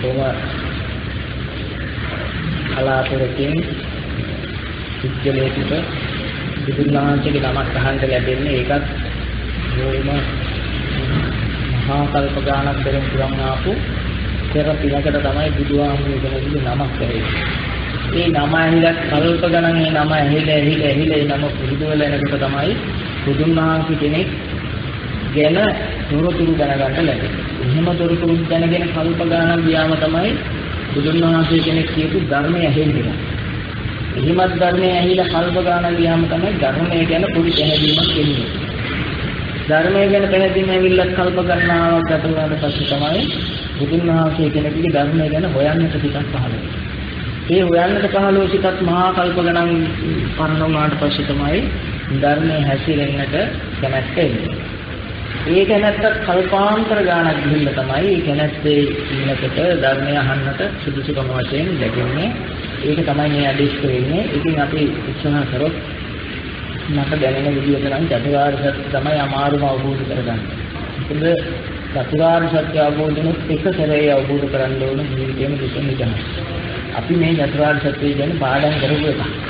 කොහොම කලාතුරකින් සිද්ධලේකට බුදුන් වහන්සේගේ නමක් අහන්න ලැබෙන්නේ ඒකත් බොහොම මහා කල්ප ගානක් පෙරම් පුරන් ආපු පෙර පිනකට තමයි බුදුහාමුදුරුවෝ කියන නමක් ඇහෙන්නේ. ඒ නම ඇහිලා කල්ප ගණන් ඒ නම ඇහිලා ඇහිලා ඇහිලා ඒ නම පුරුදු වෙලා එනකොට තමයි බුදුන් වහන්සේ කෙනෙක් ගැන තොරතුරු දැනගන්න ලැබෙන්නේ. එහෙම තොරතුරු දැනගෙන කල්ප ගණන් ගියාම තමයි බුදුන් වහන්සේ කෙනෙක් කියපු ධර්මය ඇහෙන්නේ. එහෙමත් ධර්මයේ ඇහිලා කල්ප ගණන් ගියාම තමයි ධර්මය ගැන පොඩි පැහැදීමක් එන්නේ. ධර්මය ගැන පැහැදිලිම ඇවිල්ලා කල්ප ගණනාවක් ගත වුණාට පස්සේ තමයි බුදුන් වහන්සේ කෙනෙකුගේ ධර්මය ගැන හොයන්නට ටිකක් පහළ වෙන්නේ. ඒ හොයන්නට පහළ වූ සිතත් මහා කල්ප ගණන් පරණ වුණාට පස්සේ තමයි ධර්මයේ හැසිරෙන්නට කැමැත්ත එන්නේ. ඒ කැමැත්ත කල්පාන්තර ගානක් ගිහිල්ලා තමයි ඒ කැමැත්තේ ඉන්නකොට ධර්මය අහන්නට සුදුසුකම වශයෙන් ලැබෙන්නේ. ඒක තමයි මේ අදිෂ්ඨ වෙන්නේ. ඉතින් අපි උත්සාහ කරොත් මට දැනෙන විදිහට නම් චතුරාර්ය සත්‍ය තමයි අමාරුම අවබෝධ කරගන්න. මොකද චතුරාර්ය සත්‍ය අවබෝධනුත් එක සැරේ අවබෝධ කරගන්න ඕන ජීවිතේම දුක නිදහස්. අපි මේ චතුරාර්ය සත්‍ය ගැන පාඩම් කරපු එක.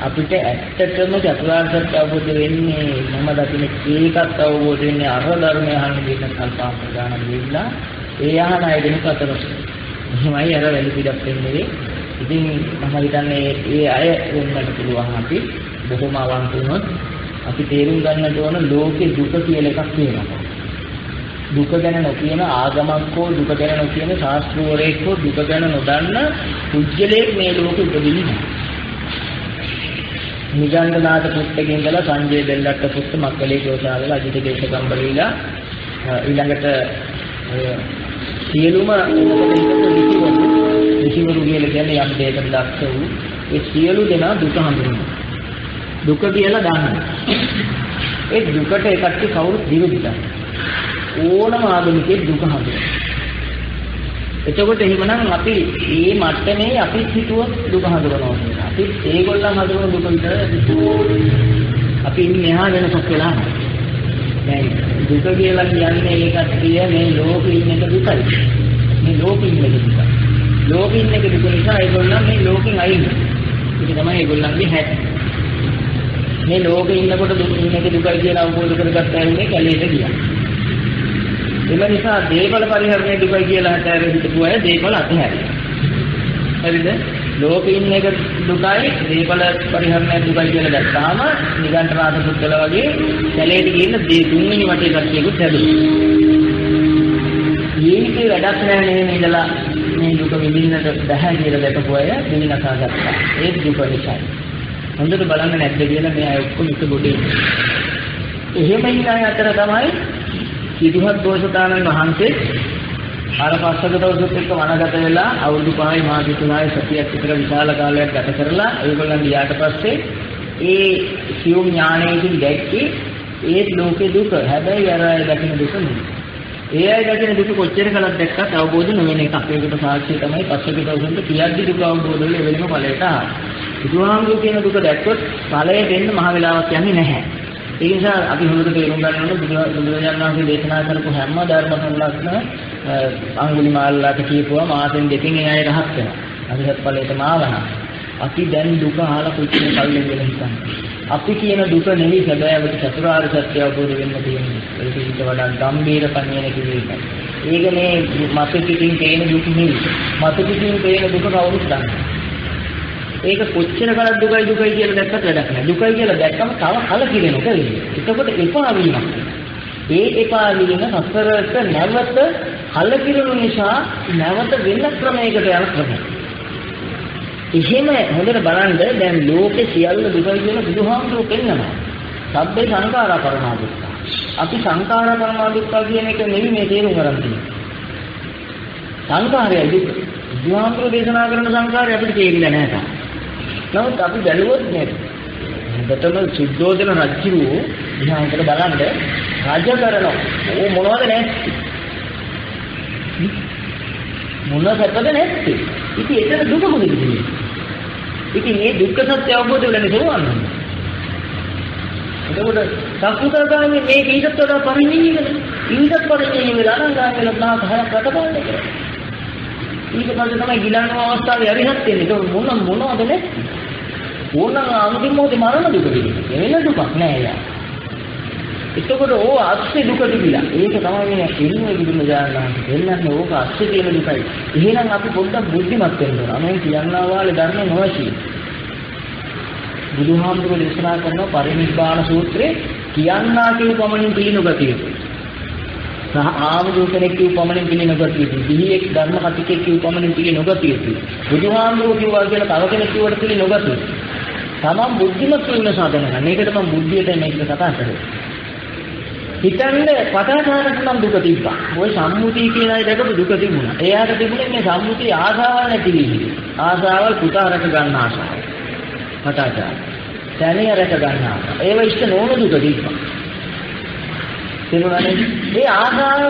අපිට ඇත්තටම චතුරාර්ය සත්‍ය අවබෝධ වෙන්නේ මම දකින ඒකත් අවබෝධ වෙන්නේ අර ධර්මය අහන්න දෙන්න කල්පනා ගන්න ගිහිල්ලා ඒ අහන අය දෙනක අතර. එහෙමයි අර වැලි පිටක් වෙන්නේ. ඉතින් මම හිතන්නේ ඒ අය වෙන්නට පුළුවන් අපි බොහොම අවංක වුණොත් අපි තේරුම් ගන්නට ඕන ලෝකේ දුක කියලා එකක් තියෙනවා. දුක ගැන නොකියන ආගමක් හෝ දුක ගැන නොකියන ශාස්ත්‍රවරයෙක් හෝ දුක ගැන නොදන්න කුජලයක් මේ ලෝකෙ උපදින්නේ නැහැ. නිගණ්ඨනාථ පුත්තකින් ඉඳලා සංජය දෙල්ලට්ට පුත්ත මක්කලේ ගෝසාවල අජිත දේශකම්බලීලා ඊළඟට සියලුම ඍෂිවරු ඍෂිවරු කියලා කියන්නේ යම් දෙයකට දක්ෂ වූ ඒ සියලු දෙනා දුක හඳුනනවා. දුක කියලා දන්නවා. ඒ දුකට ඒකට කවුරුත් විරුද්ධයි. ඕනම ආගමිකයෙක් දුක හඳුනනවා. එතකොට එහෙමනම් අපි මේ මට්ටමේ අපි හිතුවොත් දුක හඳුනනවා කියලා. අපි ඒගොල්ලන් හඳුනන දුක විතර අපි ඉන්නේ මෙහා වෙනසක් වෙලා නැහැ. දුක කියලා කියන්නේ ඒකත් කිය මේ ලෝකෙ ඉන්න එක දුකයි. මේ ලෝකෙ ඉන්න එක දුකයි. ලෝකෙ ඉන්න එක දුක නිසා ඒගොල්ලන් මේ ලෝකෙන් අයින් වෙනවා. ඒක තමයි ඒගොල්ලන්ගේ හැටි. මේ ලෝකෙ ඉන්නකොට දුක ඉන්න එක දුකයි කියලා අවබෝධ කරගත්ත ඇන්නේ කැලේට ගියා. එම නිසා දේපල පරිහරණය දුකයි කියලා හිතාගෙන හිටපු අය දේපල අතහැරියා. හරිද? ලෝකෙ ඉන්න එක දුකයි දේපල පරිහරණය දුකයි කියලා දැක්කාම නිගණ්ඨනාථ පුද්ගල වගේ කැලේට ගිහින් දේ තුන්වෙනි වටේ කට්ටියකුත් හැදුවා. ජීවිතේ වැඩක් නැහැ නේ ඉඳලා මේ දුක විඳින්නට බැහැ කියලා දැකපු අය දෙවිනසා ගත්තා. ඒ දුක නිසායි. හොඳට බලන්න නැද්ද කියලා මේ අය ඔක්කොම එක ගොඩේ. එහෙම ඉන්න අය අතර තමයි සිදුහත් දෝෂතානන් වහන්සේ අර පස්සක දවසත් එක්ක වනගත වෙලා අවුරුදු 5යි මාස 3යි සතියක් විතර විශාල කාලයක් ගත කරලා ඒගොල්ලන් ගියාට පස්සේ ඒ සියුම් ඥානයෙන් දැක්කේ ඒ ලෝකේ දුක. හැබැයි අර අය දකින්න දුක නෙවෙයි. ඒ අය දකින්න දුක කොච්චර කලක් දැක්කත් අවබෝධ නොවන එකක්. ඒකට සාක්ෂිය තමයි පස්සක දවසට පියද්දි දුක අවබෝධ වෙලා එවෙලම ඵලයට ආවා. බුදුහාමුදුරු කියන දුක දැක්කොත් ඵලය දෙන්න මහ වෙලාවක් යන්නේ නැහැ. ඒ නිසා අපි හොඳට තේරුම් ගන්න ඕනේ බුදුරජාණන් වහන්සේ දේශනා කරපු හැම ධර්ම සංලක්ෂණ අඟුලිමාලලාට කියපුවා මාසෙන් දෙකකින් ඒ අය රහත් වෙනවා. අරිහත් ඵලයට මාවන. අපි දැන් දුක අහලා කොච්චර කල්ලෙන් වෙලා හිතන්නේ. අපි කියන දුක නෙවෙයි සැබෑවට චතුරාර්ය සත්‍ය අවබෝධ වෙන්න තියෙන්නේ. ඒක ඊට වඩා ගම්බීර පණියන කිව්වේ. ඒක මේ මත පිටින් පේන දුක නෙවෙයි. මත පිටින් පේන දුක කවුරුත් දන්නේ ඒක කොච්චර කලක් දුකයි දුකයි කියලා දැක්කත් වැඩක් නැහැ. දුකයි කියලා දැක්කම තව කලකිරෙනවා කියන්නේ. එතකොට එපා වීමක්. ඒ එපා වීම සසරට නැවත කලකිරුණු නිසා නැවත වෙන ක්‍රමයකට යන ක්‍රමයක්. එහෙම හොඳට බලන්න දැන් ලෝකේ සියල්ල දුකයි කියලා බුදුහාමුදුරුවෝ පෙන්නනවා. සබ්බේ සංඛාරා පරමා දුක්ඛ. අපි සංඛාරා පරමා දුක්ඛ කියන එක නෙමෙයි මේ තේරුම් ගන්න තියෙන්නේ. සංඛාරයයි දුක. බුදුහාමුදුරුවෝ දේශනා කරන සංඛාරය අපිට තේරිලා නැහැ තාම. නමුත් අපි බැලුවොත් නේද? හොඳටම සුද්ධෝදන රජු දිහාකට බලන්න රාජ කරනවා. ඕ මොනවද නැත්තේ? මොන සැපද නැත්තේ? ඉතින් ඒතර දුක මොකද කියන්නේ? ඉතින් මේ දුක්ඛ සත්‍ය අවබෝධ වෙලා නෙවෙයි එතකොට සක්කුතරගාමී මේ ඊටත් වඩා පරිණියකද? ඊටත් පරිණිය වෙලා නම් ගාන වෙලා මහා භාරක් රටපාලනය කරනවා. ඊට පස්සේ තමයි ගිලන්න අවස්ථාවේ අරිහත් වෙන්නේ. ඒක මොන මොනවද නැති? ඕනනම් අන්තිම මොහොතේ මරණ දුක පිළිගන්නේ. වෙන දුකක් නෑ යා. එතකොට ඕ අස්සේ දුක තිබිලා. ඒක තමයි මේ එන්නේ බුදුම දානහන්. එන්නන්නේ ඕක අස්සේ තියෙන දුකයි. එහෙනම් අපි පොඩ්ඩක් බුද්ධිමත් වෙන්න ඕන. අනේ කියනවා වාලේ ධර්ම නොවැසි. බුදුහාමුදුරුවෝ දේශනා කරන පරිනිබ්බාන සූත්‍රයේ කියන්නා කියු පමණින් පිළිනුගතිය. සහ ආමුදු කෙනෙක් කියු පමණින් පිළිනුගතිය. දිහියෙක් ධර්ම කතිකෙක් කියු පමණින් පිළිනුගතිය. බුදුහාමුදුරුවෝ කිව්වා කියලා තව කෙනෙක් කිව්වට පිළිනුගතිය. තමන් බුද්ධිමත් වෙන්න සාධන. මේකට මම බුද්ධියට මේක කතා කරේ. හිතන්නේ පටාකාරට නම් දුක තිබ්බා. ওই සම්මුතිය කියන අය දැකපු දුක තිබුණා. එයාට තිබුණේ මේ සම්මුතිය ආසාවල් නැති වීම. ආසාවල් පුතා රැක ගන්න ආසාව. පටාකාර. තනිය රැක ගන්න ආසාව. ඒව ඉෂ්ට නොවන දුක තිබ්බා. තේරුණානේ? මේ ආසාව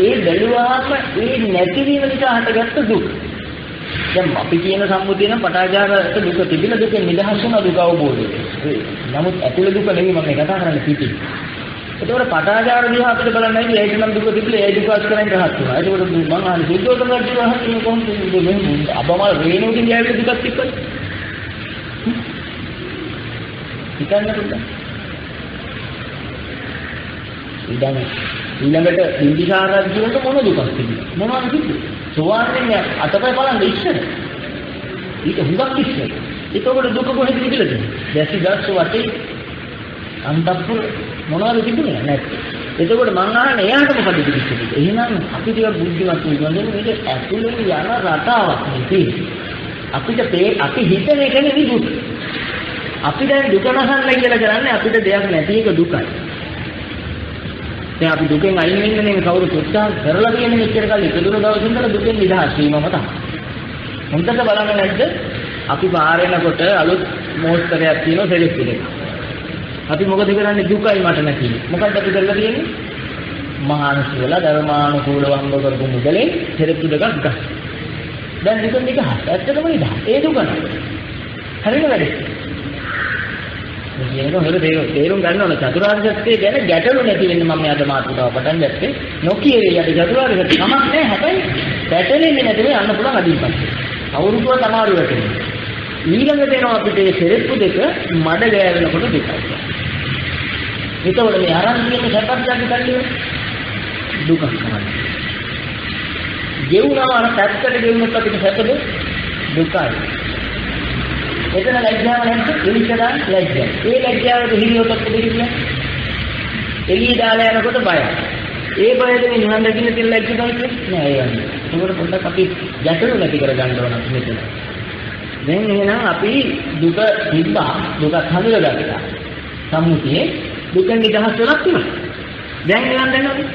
ඒ බැලුවාම ඒ නැතිවීම නිසා හටගත්ත දුක. දැන් අපි කියන සම්මුතිය නම් පටාචාරයට දුක තිබිලා දුකෙන් නිදහස් වුණ දුක අවබෝධය. නමුත් ඇතුළේ දුක නෙවෙයි මම මේ කතා කරන්නේ පිටි. ඒතකොට පටාචාර දිහා අපිට බලන්න ඇයි ඒක නම් දුක තිබිලා ඒ දුක අස් කරන් රහත් වුණා. ඒතකොට මම අහන්නේ සුද්ධෝතම රජු කොහොමද මේ අබමල් රේණුකින් ගෑවිලා දුකක් තිබ්බද? හිතන්න පුළුවන්. ඉතින් ඊළඟට බිම්බිසාර රජුන්ට මොන දුකක් තිබුණා? මොනවද තිබුණේ? සෝවාන් වෙන්නේ අතපය බලන්න ඉස්සර. ඊට හුඟක් ඉස්සර. ඒකවල දුක කොහෙද තිබිලා තියෙන්නේ? දැසි දස්ස වටේ අන්තප්පුර මොනවද තිබුණේ නැත්තේ. එතකොට මං අහන්නේ එයාට මොකද තිබුණේ? එහෙනම් අපි ටිකක් බුද්ධිමත් වෙනවා මේක ඇතුළේ යන රටාවක් නෙවෙයි. අපිට අපි හිතන එක නෙවෙයි දුක. අපි දැන් දුක නසන්න කියලා කරන්නේ අපිට දෙයක් නැති එක දුකයි. දැන් අපි දුකෙන් අයින් වෙන්න නේ කවුරුත් උත්සාහ කරලා තියෙන මෙච්චර කල් ඉතුරු දවස් ඉඳලා දුකෙන් නිදහස් වීමම තමයි. හොඳට බලන්න නැද්ද? අපි පාරේනකොට අලුත් මෝස්තරයක් තියෙනවා සෙලෙක්ට් එකේ. අපි මොකද කරන්නේ දුකයි මට නැති. මොකක්ද අපි කරලා තියෙන්නේ? මහානස වල ධර්මානුකූලව හම්බ කරපු මුදලෙන් සෙලෙක්ට් දෙකක් ගන්න. දැන් දුක නිකහ. ඇත්තටම නිදහස්. ඒ දුක නෑ. හරිද වැඩේ? කියනක හොඳ තේරුම් ගන්න ඕන චතුරාර්ය සත්‍ය ගැන ගැටලු නැති වෙන්න මම අද මාතෘකාව පටන් ගත්තේ. නොකිය වේ යටි චතුරාර්ය සත්‍ය කමක් නැහැ. හැබැයි පැටලෙන්නේ නැතුව යන්න පුළුවන් අදින්පත්. අවුරුද්දක් අමාරු වෙන්නේ ඊළඟට එනවා අපිට මේ සෙරෙප්පු දෙක මඩ ගෑවෙනකොට දෙකයි එතකොට මේ අරන් කියන සැපත් අපි කල්ලිය දුකක් තමයි. ගෙවුනම අර පැත්තට ගෙවුනොත් අපිට සැපද? දුකයි. එතන ලැජ්ජාව නැත්නම් ඉරිකදා ලැජ්ජා. ඒ ලැජ්ජාවට හිරියොතක් දෙන්නේ එළිය දාලා යනකොට බයයි. ඒ බයද මේ නිවන් දකින්න තියෙන ලැජ්ජකම නෑ ඒ වගේ. ඒකට පොඩ්ඩක් අපි ගැටලු නැති කරගන්න ඕන මෙතන. දැන් එහෙනම් අපි දුක තිබ්බා දුක හඳුනගත්තා. සම්මුතියේ දුක නිදහස් වෙලක් තියෙනවා. දැන් නිවන් දැනගන්න.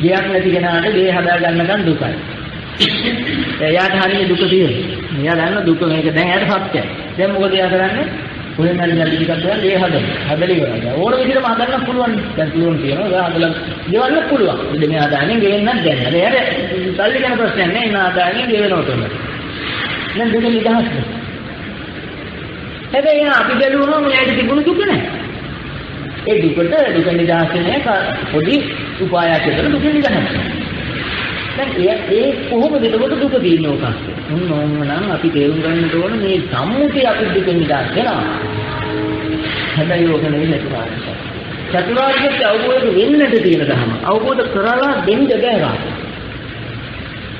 ගියක් නැති කෙනාට ගේ හදා ගන්නකන් දුකයි. එයාට හරිය දුක තියෙනවා. එයා දන්න දුක මේක දැන් එයාට සත්‍යයි. දැන් මොකද එයා කරන්නේ? කොහෙන් හරි යටි ටිකක් ගන්න ඒ හදන්න. හදලා ඉවරයි. ඕන විදිහටම හදන්න පුළුවන්. දැන් පුළුවන් තියෙනවා. ඒක හදලා ගෙවන්න පුළුවන්. ඉතින් මේ ආදානෙන් ගෙවෙන්නත් දැන්. හරි එයාට සල්ලි ගැන ප්‍රශ්නයක් නෑ. ඉන්න ආදානෙන් ගෙවෙනවා තමයි. දැන් දුක නිදහස්. හැබැයි අපි බැලුවම මෙයාට තිබුණු දුක නෑ. ඒ දුකට දුක නිදහස් වෙන්නේ පොඩි උපායක් විතර දුක නිදහස්. දැන් ඒ ඒ කොහොමද එතකොට දුක තියෙන්නේ ඕක? මොනෝම අපි තේරුම් ගන්න ඕන මේ සම්මුතිය අපි දුකෙන් නිදහස් වෙනවා. හැබැයි ඕක නෙවෙයි චතුරාර්ය සත්‍ය. චතුරාර්ය සත්‍ය අවබෝධ වෙන්නට තියෙන ධර්ම. අවබෝධ කරලා දෙන්න බෑ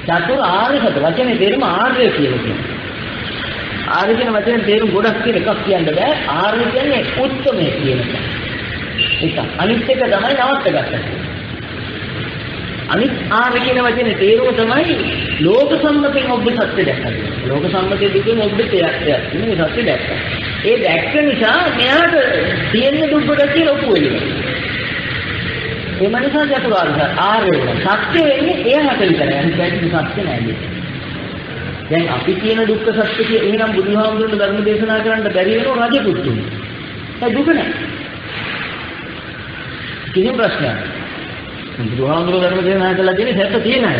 චතුරාර්ය සත්‍ය වචනේ තේරුම ආර්ය කියලා කියනවා. ආර්ය කියන වචනේ තේරුම් ගොඩක් තියෙන එකක් කියන්න බෑ. ආර්ය කියන්නේ උත්තරමේ කියන එක. ඒක අනිත් එක තමයි නවත්ත ගන්න. අනිත් ආර්ය කියන වචනේ තේරුම තමයි ලෝක සම්මතයෙන් ඔබ සත්‍ය දැක්කා. ලෝක සම්මතයේ දුකෙන් ඔබ තේයක් මේ සත්‍ය දැක්කා. ඒ දැක්ක නිසා මෙයාට තියෙන දුකට කියලා ඔප්පු වෙනවා. ඒ මනසා චතුරාර්ය ආර්ය වෙනවා. සත්‍ය වෙන්නේ එයාට විතරයි. අනිත් පැත්තේ සත්‍ය නැහැ. දැන් අපි කියන දුක්ඛ සත්‍ය කිය එහෙනම් බුදුහාමුදුරනේ ධර්ම දේශනා කරන්න බැරි වෙනවා රජ පුතුන්. ඒ දුක නැහැ. කිසිම ප්‍රශ්නයක් නැහැ. බුදුහාමුදුරුවෝ ධර්ම දේශනා කළා කියන්නේ සැප තියෙන අය.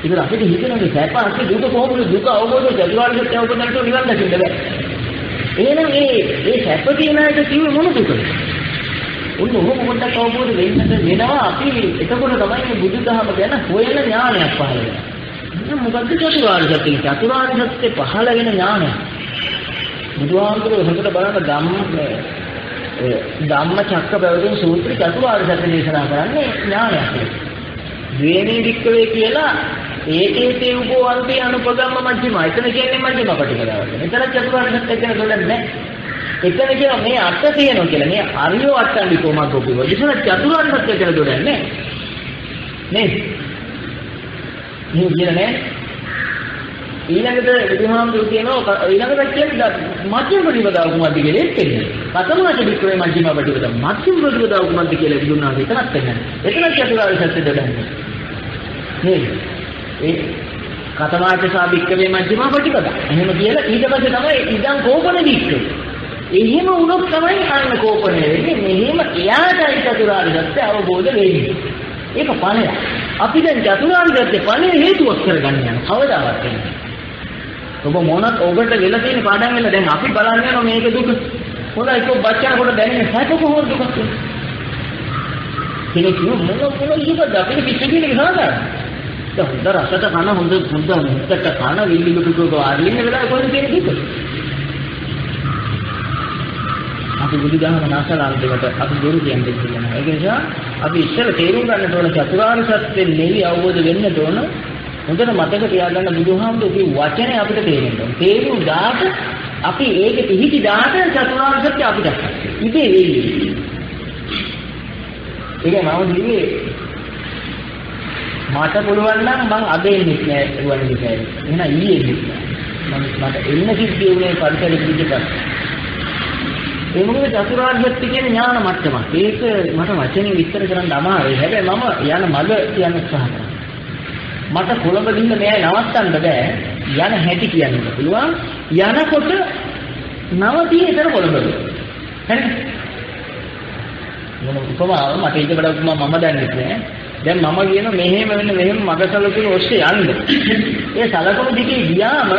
ඒක අපිට හිතෙනවා සැප අපි දුක කොහොමද දුක අවබෝධ චතුරාර්ය සත්‍ය අවබෝධ කරලා නිවන් දකින්න බෑ. එහෙනම් මේ මේ සැප තියෙන අයට කිව්වේ මොන දුකද? උන් ඔහොම පොඩ්ඩක් අවබෝධ වෙන්නට වෙනවා අපි එතකොට තමයි මේ බුදුදහම ගැන හොයන ඥානයක් පහළ වෙනවා. මොකද්ද චතුරාර්ය සත්‍ය? චතුරාර්ය සත්‍ය පහළ වෙන ඥානය. බුදුහාමුදුරුවෝ හොඳට බලන්න ධම්ම ධම්මචක්ක ප්‍රවෘත්ති සූත්‍ර චතුරාර්ය සත්‍ය දේශනා කරන්නේ ඥානයක්. ද්වේමී වික්කවේ කියලා ඒකේතේ උපවන්ති අනුපගම්ම මජ්ක්‍ධිම. එතන කියන්නේ මජ්ක්‍ධිම පටිපදාවට. මෙතන චතුරාර්ය සත්‍ය කියන දෙයක් නැහැ. එතන කියන මේ අර්ථ තියෙනවා කියලා. මේ අරියෝ අට්ටන්දි කොමක් ගොපිව. ඉතන චතුරාර්ය සත්‍ය කියලා දෙයක් නැහැ. නේද? මේ කියන නෑ. ඊළඟට බුදුහාමුදුරු කියනවා ඊළඟට කියන්නේ මධ්‍යම ප්‍රතිපදාව කුමක්ද කියලා එන්නේ. කතමාච වික්‍රේ මධ්‍යම ප්‍රතිපදාව. මධ්‍යම ප්‍රතිපදාව කුමක්ද කියලා බුදුනාම එතනක් වෙන්නේ. එතන චතුරාර්ය සත්‍ය දෙන්නේ. නේද? ඒ කතමාච සාභික්කවේ මධ්‍යම ප්‍රතිපදාව. එහෙම කියලා ඊට පස්සේ තමයි ඉදන් කෝපන වික්‍රේ. එහෙම වුණොත් තමයි අන්න කෝපණය වෙන්නේ. මෙහෙම එයාටයි චතුරාර්ය සත්‍ය අවබෝධ වෙන්නේ. ඒක ඵලයක්. අපි දැන් චතුරාර්ය සත්‍ය ඵලයේ හේතුවක් කරගන්න යන කවදාවත් වෙන්නේ. ඔබ මොනක් ඔබට වෙලා තියෙන පාඩම් වෙලා දැන් අපි බලන්න යනවා මේක දුක. හොඳයි ඒක බච්චනකොට දැනෙන්නේ සැප කොහොමද දුකක් කියන්නේ. කෙනෙක් මොන මොන ඉවද අපිට පිට කියන එක සාධාරණ. දැන් හොඳ රසට කන හොඳ හොඳ මුත්තට කන විල්ලි ලුකුක ආරින්න වෙලා කොහෙද තියෙන දුක? අපි බුදුදහම නැසලා අන්තිමට අපි බොරු කියන්නේ කියනවා. ඒක නිසා අපි ඉස්සෙල්ලා තේරුම් ගන්න ඕන චතුරාර්ය සත්‍ය නෙවි අවබෝධ වෙන්න ඕන. හොඳට මතක තියාගන්න බුදුහාමුදුරුවෝ කිව්ව වචනේ අපිට තේරෙන්න ඕන. තේරුම් දාට අපි ඒක පිහිටි දාට චතුරාර්ය සත්‍ය අපිට ඉතින් වෙන්නේ. ඒක මම දිවේ මට පුළුවන් නම් මං අද එන්නේ නැහැ රුවන් විසයි. එහෙනම් ඊයේ එන්නේ. මම මට එන්න සිද්ධ වුණේ පරිසර පිටිපස්ස. ඒ මොකද චතුරාර්ය සත්‍ය කියන ඥාන මට්ටමක්. ඒක මට වචනේ විස්තර කරන්න අමාරුයි. හැබැයි මම යන මඟ කියන්න උත්සාහ කරනවා. මට කොළඹ දින්න මෙයා නවත්තන්න බෑ. යන හැටි කියන්න පුළුවන්. යනකොට නවතින ඉතර කොළඹද. හරිද? මොන උපමාව මට ඊට වඩා උපමා මම දන්නේ නැහැ. දැන් මම කියන මෙහෙම වෙන මෙහෙම මගසලකුණු ඔස්සේ යන්න. ඒ සලකුණු දිගේ ගියාම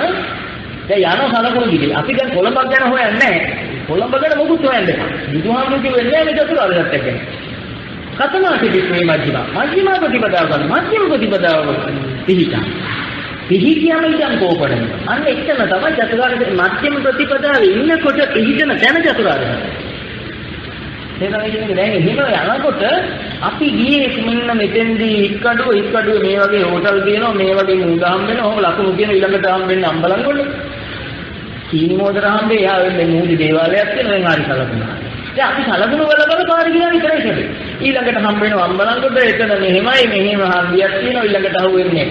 දැන් යන සලකුණු දිගේ අපි දැන් කොළඹක් ගැන හොයන්නේ නැහැ. කොළඹ ගැන මොකුත් හොයන්න එපා. බුදුහාමුදුරු කිව්වේ මේ චතුරාර්ය සත්‍ය ගැන. කතමාති වික්‍රේ මජ්ජිම. මජ්ජිම ප්‍රතිපදාව ගන්න. මජ්ජිම ප්‍රතිපදාව පිහිටා. පිහිටියම ඉඳන් කෝපණය. අන්න එක්කම තමයි චතුරාර්ය මජ්ජිම ප්‍රතිපදාවේ ඉන්නකොට පිහිටන දැන චතුරාර්ය සත්‍ය. තේරෙනවද කියන්නේ දැන් එහෙම යනකොට අපි ගියේ මෙන්න මෙතෙන්දී ඉක්කඩුව ඉක්කඩුව මේ වගේ හෝටල් තියෙනවා මේ වගේ මුංග හම්බ වෙනවා ඔහොම ලකුණු කියන ඊළඟට හම්බ වෙන්නේ අම්බලන්ගොල්ල සීනි මෝදර හම්බේ යා වෙන්නේ මූදි දේවාලයක් තියෙනවා දැන් හරි කලකුණා දැන් අපි කලකුණු වල බල පාරේ ගියා විතරයි සැපේ ඊළඟට හම්බ වෙනවා අම්බලන්ගොල්ල එතන මෙහෙමයි මෙහෙම හන්දියක් තියෙනවා ඊළඟට අහු වෙන්නේ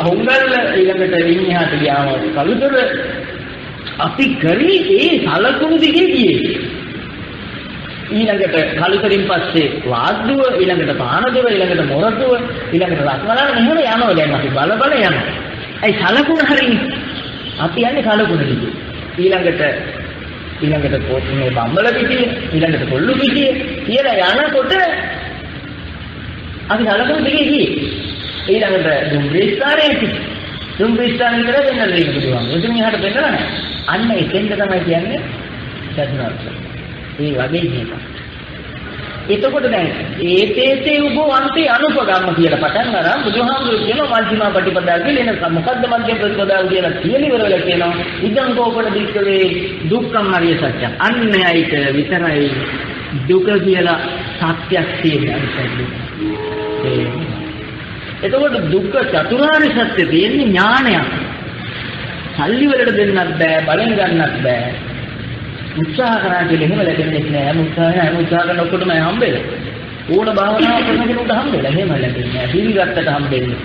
හුංගල්ල ඊළඟට විඤ්ඤාත ගියාම කලුතර අපි කරේ ඒ සලකුණු දිගේ ගියේ ඊළඟට කලුතරින් පස්සේ වාද්දුව ඊළඟට පානදුව ඊළඟට මොරටුව ඊළඟට රත්මලාන මෙහෙම යනවා දැන් අපි බල බල යනවා. ඒ සලකුණ හරිනේ. අපි යන්නේ කලකුණ දිගේ. ඊළඟට ඊළඟට මේ බම්බල පිටිය ඊළඟට කොල්ලු පිටිය කියලා යනකොට අපි සලකුණ දිගේ ගියේ. ඊළඟට දුම්රිස්ථානයේ දුම්රිස්ථානයේ ඉතල දෙන්න දෙන්න පුළුවන්. එතන එහාට දෙන්නලා නැහැ. අන්න එතෙන්ද තමයි කියන්නේ සත්‍යනාර්ථය. ඒ වගේ එකක්. එතකොට දැන් ඒතේතේ උබෝ අන්තේ අනුපගම්ම කියලා පටන් අරන් බුදුහාමුදුරු කියනවා මජ්ක්‍ධිමා ප්‍රතිපදාව කියලා. එන මොකද්ද මජ්ක්‍ධිම ප්‍රතිපදාව කියලා කියන ඉවරල කියනවා. ඉදං කෝපන දික්කවේ දුක්ඛම් හරිය සත්‍යං. අන්නයයිට විතරයි දුක කියලා සත්‍යක් තියෙන්නේ එතකොට දුක්ඛ චතුරාර්ය සත්‍ය තියෙන්නේ ඥානයක්. සල්ලි වලට දෙන්නත් බෑ බලෙන් ගන්නත් බෑ. උත්සාහ කරා කියලා එහෙම ලැබෙන්නේ නැහැ. හැම උත්සාහය හැම උත්සාහ කරන ඔක්කොටම හම්බෙලා. ඕන භාවනාවක් කරන කෙනෙකුට හම්බෙලා. එහෙම ලැබෙන්නේ නැහැ. පිළිගත්තට හම්බෙන්නේ.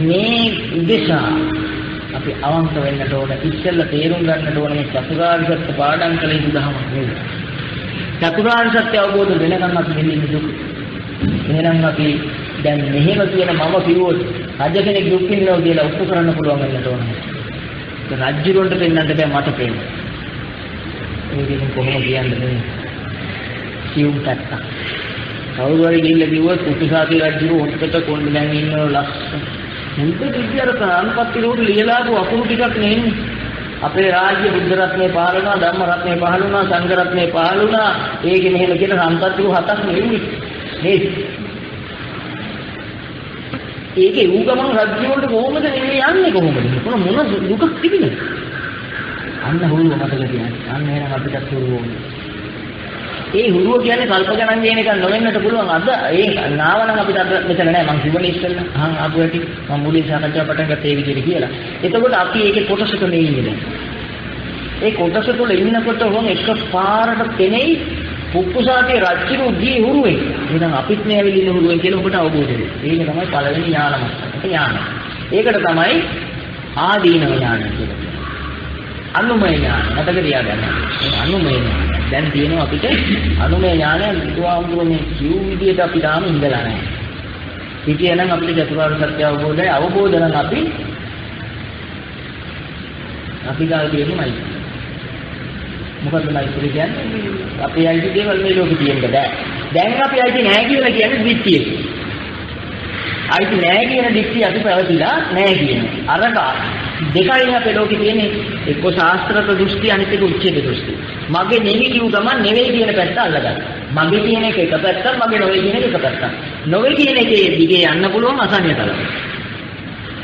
මේ උදෙසා අපි අවංක වෙන්නට ඕන. ඉස්සෙල්ලා තේරුම් ගන්නට ඕන මේ චතුරාර්ය සත්‍ය පාඩම් කළ යුතු ධර්මයක් නෙවෙයි. චතුරාර්ය සත්‍ය අවබෝධ වෙනකන් අපි දෙන්නේ දුක. එහෙනම් අපි දැන් මෙහෙම කියන මම කිව්වොත් රජ කෙනෙක් දුක් විඳිනවා කියලා ඔප්පු කරන්න පුළුවන් වෙන්නට ඕන. රජ්ජුරුවන්ට පෙන්වන්න බෑ මට පෙන්වන්න. මේකෙන් කොහොම කියන්නේ සියුම් පැත්ත. කවුරු හරි ගිහිල්ලා කිව්වොත් කුටිසාති රජු හොටකට කොණ්ඩ දැන් ඉන්නව ලස්සන. මුන්ට කිව්වර ප්‍රාණපත්ති රෝඩ් ලියලාපු අකුරු ටිකක් නෙන්නේ. අපේ රාජ්‍ය බුද්ධ රත්නේ පහළ වුණා, ධම්ම රත්නේ පහළ වුණා, සංඝ රත්නේ පහළ වුණා. ඒකේ මෙහෙම කියන සම්පත්තිය හතක් නෙවෙයි. නේද? ඒකේ ඌ ගමන රාජ්‍ය වලට කොහොමද නෙමෙයි යන්නේ කොහොමද? මොන මොන දුකක් තිබුණේ? අන්න හුරුව මතක තියාගන්න. අන්න එහෙනම් අපිටත් හුරුව ඕනේ. ඒ හුරුව කියන්නේ කල්ප ගණන් කියන එක නොවෙන්නට පුළුවන්. අද ඒ නාවනම් අපිට අද මෙතන නෑ. මං කිව්වනේ ඉස්සෙල්ලා. අහන් ආපු ඇටි මම මුලින් සාකච්ඡා පටන් ගත්තේ ඒ විදිහට කියලා. එතකොට අපි ඒකේ කොටසක නේ ඉන්නේ. ඒ කොටස තුළ ඉන්නකොට වොන් එකපාරට තෙනෙයි පුප්පුසාගේ රජ්ජිරු දී හුරුවෙන්. එහෙනම් අපිත් මේ ඇවිල්ලා ඉන්න හුරුවෙන් කියලා ඔබට අවබෝධ වෙනවා. ඒක තමයි පළවෙනි ඥානම. ඒක ඥාන. ඒකට තමයි ආදීනව ඥානය කියලා කියන්නේ. අනුමය ඥාන. මතක තියාගන්න. මේ අනුමය ඥාන. දැන් තියෙනවා අපිට අනුමය ඥානය බුදුහාමුදුරුවෝ කිව් විදියට අපි තාම ඉඳලා නැහැ. හිටියනම් අපිට චතුරාර්ය සත්‍ය අවබෝධය අවබෝධ නම් අපි අපි ගාල් තියෙන්නේමයි. මොකද්ද මෛත්‍රී කියන්නේ? අපේ අයිති දේවල් මේ ලෝකේ තියෙන්න බෑ. දැන් අපි අයිති නැහැ කියලා කියන්නේ දිට්ඨිය. අයිති නැහැ කියන දිට්ඨිය අපි පැවතිලා නැහැ කියන්නේ. අරක දෙකයි අපේ ලෝකේ තියෙන්නේ එක්ක ශාස්ත්‍රක දෘෂ්ටි අනිත් එක උච්ඡේද දෘෂ්ටි. මගේ නෙවෙයි කිව් ගමන් නෙවෙයි කියන පැත්ත අල්ලගන්න. මගේ කියන එක එක පැත්තක් මගේ නොවේ කියන එක එක පැත්තක්. නොවේ කියන එකේ දිගේ යන්න පුළුවන් අසඤ්ඤතල.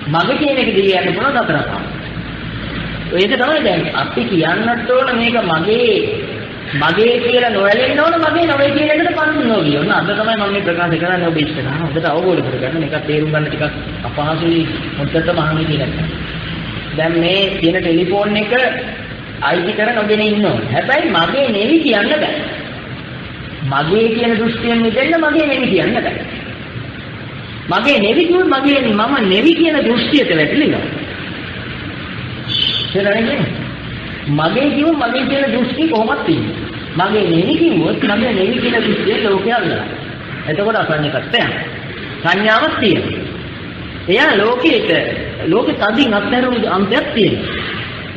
මගේ කියන එක දිගේ යන්න පුළුවන් හතරක්. ඒක තමයි දැන් අපි කියන්නට ඕන මේක මගේ මගේ කියලා නොඇලෙන්න ඕන මගේ නොවේ කියන එකට පන්සු නොගිය. ඔන්න අද තමයි මම මේ ප්‍රකාශ කරන්නේ ඔබ ඉස්සරහා. හොඳට අවබෝධ කරගන්න මේක තේරුම් ගන්න ටිකක් අපහසුයි මුත්තට මහන්නේ කියලා. දැන් මේ තියෙන ටෙලිෆෝන් එක අයිති කර නොගෙන ඉන්න ඕනේ. හැබැයි මගේ නෙවි කියන්න බෑ. මගේ කියන දෘෂ්ටියෙන් මිදෙන්න මගේ නෙවි කියන්න බෑ. මගේ නෙවි කිව්වොත් මගේ මම නෙවි කියන දෘෂ්ටියට වැටෙනවා. තේරෙන්නේ? මගේ කිව්වොත් මගේ කියන දෘෂ්ටි කොහොමද තියෙන්නේ? මගේ නෙවි කිව්වොත් මගේ නෙවි කියන දෘෂ්ටිය ලෝකයේ අල්ලනවා. එතකොට අසඤ්ඤකත්වයක් යනවා. සංඥාවක් තියෙනවා. එයා ලෝකෙට ලෝකෙ තදින් අත්හැරුණු අන්තයක් තියෙනවා.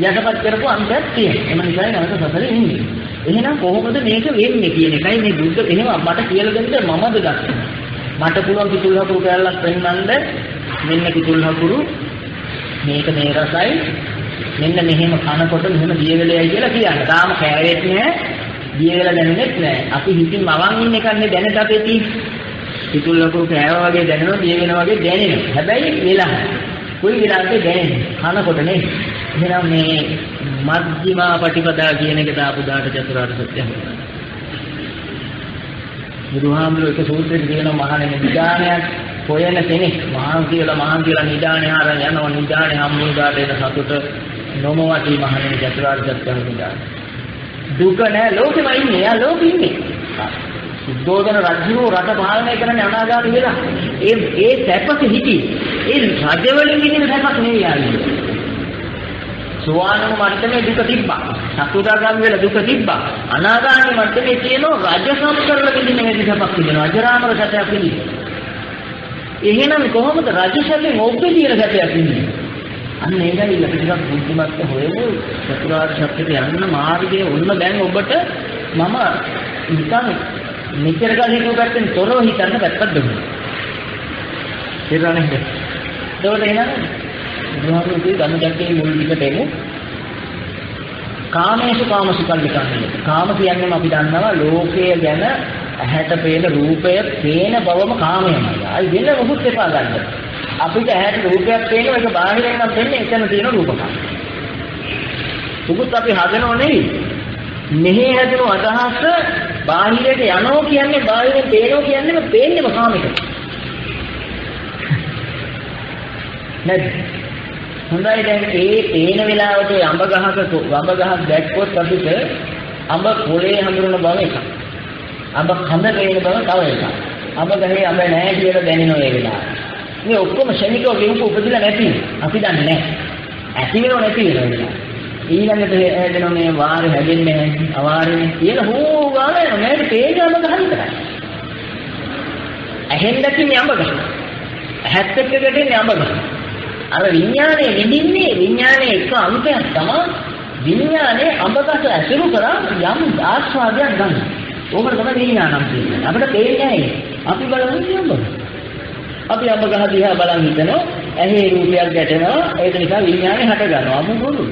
යටපත් කරපු අන්තයක් තියෙනවා. එම නිසා නැවත සසරේ ඉන්නේ. එහෙනම් කොහොමද මේක වෙන්නේ කියන එකයි මේ බුද්ධ එහෙම මට කියලා දෙන්න මමද දක්ෂ. මට පුළුවන් කිතුල් හකුරු කැලලක් පෙන්වන්න මෙන්න කිතුල් හකුරු මේක මේ රසයි මෙන්න මෙහෙම කනකොට මෙහෙම දියවැලයි කියලා කියන්න. තාම කෑවෙත් නෑ දියවැල දැනෙන්නෙත් නෑ. අපි හිතින් මවන් ඉන්න එකන්නේ දැනට අපේ තියෙන්නේ. කිතුල් හකුරු කෑවා වගේ දැනෙනවා දියවැල වගේ දැනෙනවා. හැබැයි වෙලා කොයි වෙලාවකද දැනෙන්නේ? කනකොට නේ. එහෙනම් මේ මධ්‍යමා පටිපදා කියන එක දාපු දාට චතුරාර්ය සත්‍ය හොයනවා. බුදුහාමුදුරුවෝ එක සූත්‍රයක කියනවා මහණෙනි නිදානයක් හොයන කෙනෙක් මහාන් කියලා මහාන් කියලා නිදානේ ආරන් යනවා නිදානේ හම්බුනාට එන සතුට නොමවටි මහණෙනි චතුරාර්ය සත්‍ය හොයනවා. දුක නෑ ලෝකෙම ඉන්නේ. යා ලෝකෙ ඉන්නේ. සුද්ධෝදන රජුව රට පාලනය කරන්නේ අනාගාමී වෙලා. ඒ ඒ සැපක හිටි. ඒ රජවලින් විඳින සැපක් නෙවෙයි ආන්නේ. සෝවාන් මට්ටමේ දුක තිබ්බා. සතරගාමී වෙලා දුක තිබ්බා. අනාගාමී මට්ටමේ තියෙනවා රජකම් කරලා විඳින මේ සැපක් තිබෙනවා. අජරාමර සැපයක් විඳිනවා. එහෙනම් කොහොමද රජසැපේ මොබ්බේ තියෙන සැපයක් විඳින්නේ? අන්න ඒකයි ටිකක් බුද්ධිමත් හොයමු චතුරාර්ය සත්‍යයට යන්න මාර්ගයේ ඔන්න දැන් ඔබට මම නිකන් මෙච්චර කාලෙ හිතුව පැත්තෙන් තොරව හිතන්න පැත්තක් දුන්නා. තේරුණාද? ඒකට එහෙනම් බුදුහාමුදුරුවෝ ධම්මචක්කයේ මුල් විදිහට එමු. කාමේශ කාමසුකල්ලිකන්නේ. කාම කියන්නේ අපි දන්නවා ලෝකය ගැන ඇහැට පේන රූපය පේන බවම කාමයමයි. ආයි වෙන මොකුත් එපා ගන්න. අපිට ඇහැට රූපයක් පේනවා ඒක බාහිරින් නම් පෙන්නේ එතන තියෙන රූපකම්. සුකුත් අපි හදනව නෙවෙයි. මෙහි හැදෙන අදහස බාහිරයට යනෝ කියන්නේ බාහිරෙන් පේනෝ කියන්නේ පේන්නේම කාමයකට. නැද්ද? හොඳයි දැන් ඒ පේන වෙලාවට අඹ ගහක අඹ ගහක් දැක්කොත් අපිට අඹ පොලේ හඳුනන බව එකක්. අඹ කඳ පේන බව තව එකක්. අඹ ගහේ අඹ නැහැ කියලා දැනෙනවා ඒ වෙලාවට. මේ ඔක්කොම ශනිකව ලියුප උපදිලා නැති. අපි දන්නේ නැහැ. ඇති වෙනව නැති වෙනවා. ඊළඟට හැදෙන මේ වාරේ හැදෙන්නේ නැහැ. අවාරේ කියන හෝ ගාන මේක තේජාම ගහන්න කරන්නේ. ඇහෙන් දැකින්නේ අඹ ගහ. ඇහත් එක්ක ගැටෙන්නේ අඹ ගහ. අර විඥානයේ විඳින්නේ විඥානයේ එක අංකයක් තමයි විඥානයේ අඹකට ඇසුරු කරා යම් ආස්වාදයක් ගන්න. ඕකට තමයි විඥානම් කියන්නේ. අපිට තේරෙන්නේ නැහැ. අපි බලන්නේ අඹ. අපි අඹ ගහ දිහා බලන් හිටනවා ඇහි රූපයක් ගැටෙනවා ඒක නිසා විඥානේ හට ගන්නවා. අමු බොරු.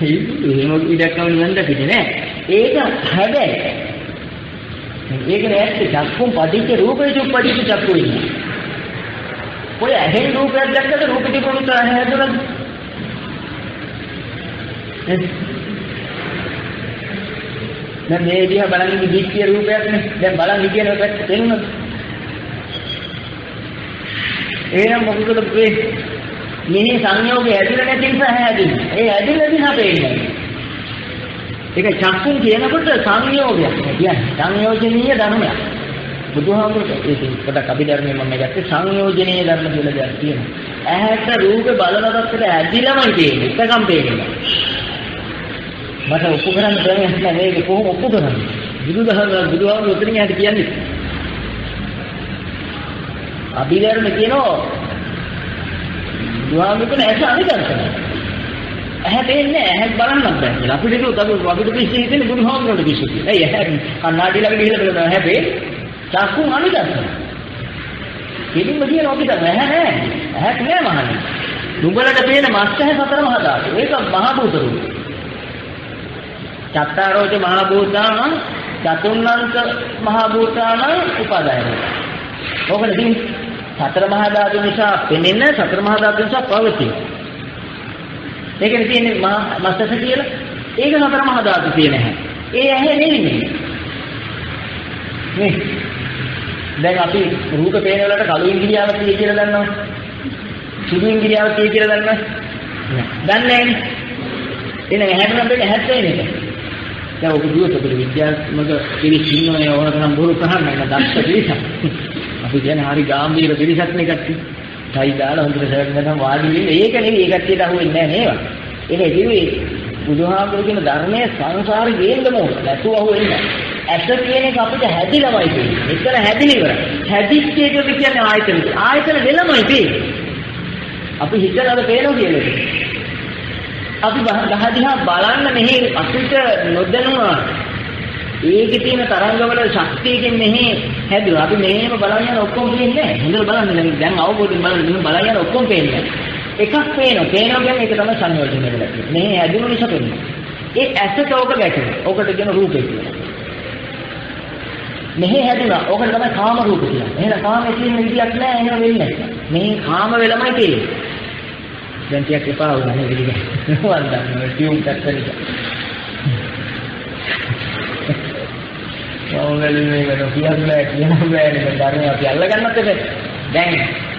එහෙම ඉඩක්කම නිවන් දකින්නේ නෑ. ඒක හැබැයි ඒක නෑත් චක්කුම් පටිච්ච රූපේ චුප්පටිච්ච චක්කු වෙන්නේ. ඔය ඇහෙන් රූපයක් දැක්කද රූපෙ තිබුණු තර හැදුනද? දැන් මේ දිහා බලන් ඉන්නේ දික්කිය රූපයක් නේ. දැන් බලන් කියන එකත් තේරුණාද? එහෙනම් මොකද වෙන්නේ? මෙහි සංයෝගය ඇදිලා නැති නිසා හැදෙන්නේ. ඒ ඇදිලා දිහා පේන්නේ. ඒක චක්කුන් කියනකොට සංයෝගයක් කියන්නේ සංයෝජනීය ධර්මයක්. බුදුහාමුදුරුවෝ ඒක පොඩක් අභිධර්මයේ මම ගත්තේ සංයෝජනීය ධර්ම කියලා දෙයක් තියෙනවා. ඇහැට රූප බලනකොට ඇදිලාමයි තියෙන්නේ. එකකම් පේන්නේ. මට ඔප්පු කරන්න බැහැ නෑ මේක කොහොම ඔප්පු කරන්නේ? බුදුදහම බුදුහාමුදුරුවෝ උතරින් යට කියන්නේ. අභිධර්ම කියනවා බුදුහාමුදුරුවෝ ඇස අනිදර්ශනයි. ඇහැ පේන්නේ ඇහැ බලන්නත් බෑ කියලා. අපිට ඒක අපි අපිට පිස්සු හිතෙන්නේ බුදුහාමුදුරුවෝ පිස්සු කියලා. ඇයි ඇහැ කන්නාඩි ළඟ ගිහිල්ලා බලනවා ඇහැ පේන්නේ. චක්කු අනිදර්ශන. කෙලින්ම කියන අපිට ඇහැ නෑ. ඇහැක් නෑ මහන්නේ. දුඹලට පේන මස් ඇහැ සතර මහා ධාතු. ඒක මහ භූත රූප. චත්තාරෝච මහ භූතාන චතුන්නංක මහ භූතාන උපාදාය රූප. ඕකනේ තියෙන්නේ. සතර මහා ධාතු නිසා පෙනෙන සතර මහා ධාතු නිසා පවතින. ඒකනේ තියෙන්නේ මස්සස කියලා. ඒක සතර මහා ධාතු තියෙන හැ. ඒ ඇහැ නෙවෙයි. නේ. දැන් අපි රූප පේන වලට කළු ඉංග්‍රීසියාවක් තියෙයි කියලා දන්නවද? සුදු ඉංග්‍රීසියාවක් තියෙයි කියලා දන්නවද? නෑ. දන්නේ නෑනේ. එහෙනම් ඇහැට නම් දෙන්නේ ඇහත් වෙන්නේ. දැන් ඔබ දුවත අපේ විද්‍යාත්මක පිළිස් ඉන්නවනේ ඕන තරම් බොරු කරන්න නේද? දක්ෂ පිළිසක්. අපි කියන්නේ හරි ගැඹීර පිළිසක් නේ කට්ටිය. ටයි දාලා හොඳට සර් නැත්නම් වාඩි වෙන්නේ. ඒක නෙවෙයි ඒ කට්ටියට අහුවෙන්නේ නැහැ නේද? ඒක කිව්වේ බුදුහාමුදුරු කියන ධර්මයේ සංසාරේ ගේන්නම ඕන. නැතුව අහුවෙන්නේ නැහැ. ඇස කියන එක අපිට හැදිලාමයි තියෙන්නේ. එතන හැදිලා ඉවරයි. හැදිච්ච එකද කියන්නේ ආයතන. ආයතන වෙලමයි තියෙන්නේ. අපි හිතනද පේනවා කියලා. අපි ගහ දිහා බලන්න මෙහි අපිට නොදැනුණා. ඒකේ තියෙන තරංගවල ශක්තියකින් මෙහි හැදුවා. අපි මෙහෙම බලන් යන ඔක්කොම පේන්නේ නැහැ. හොඳට බලන්න දැන් අවබෝධයෙන් බලන්න මෙහෙම බලන් යන ඔක්කොම පේන්නේ එකක් පේනවා. පේනවා කියන්නේ ඒක තමයි සංයෝජනය වෙලා තියෙන්නේ. මෙහි හැදුණු නිසා පේන්නේ. ඒ ඇසට ඕක ගැටෙනවා. ඕකට කියන රූපේ කියලා. මෙහි හැදුනා. ඕකට තමයි කාම රූප කියන්නේ. එහෙනම් කාමයේ තියෙන විදියක් නැහැ. එහෙම වෙන්නේ නැහැ. මෙහි කාම වෙලමයි තියෙන්නේ. දැන් ටිකක් එපා වුණා නේද ඉතින් වන්දන ටියුම් කට්ටලික ඕගොල්ලෝ මේක කියන්න බෑ කියන්න බෑ නේ ධර්මය අපි අල්ලගන්නත් එපා දැන්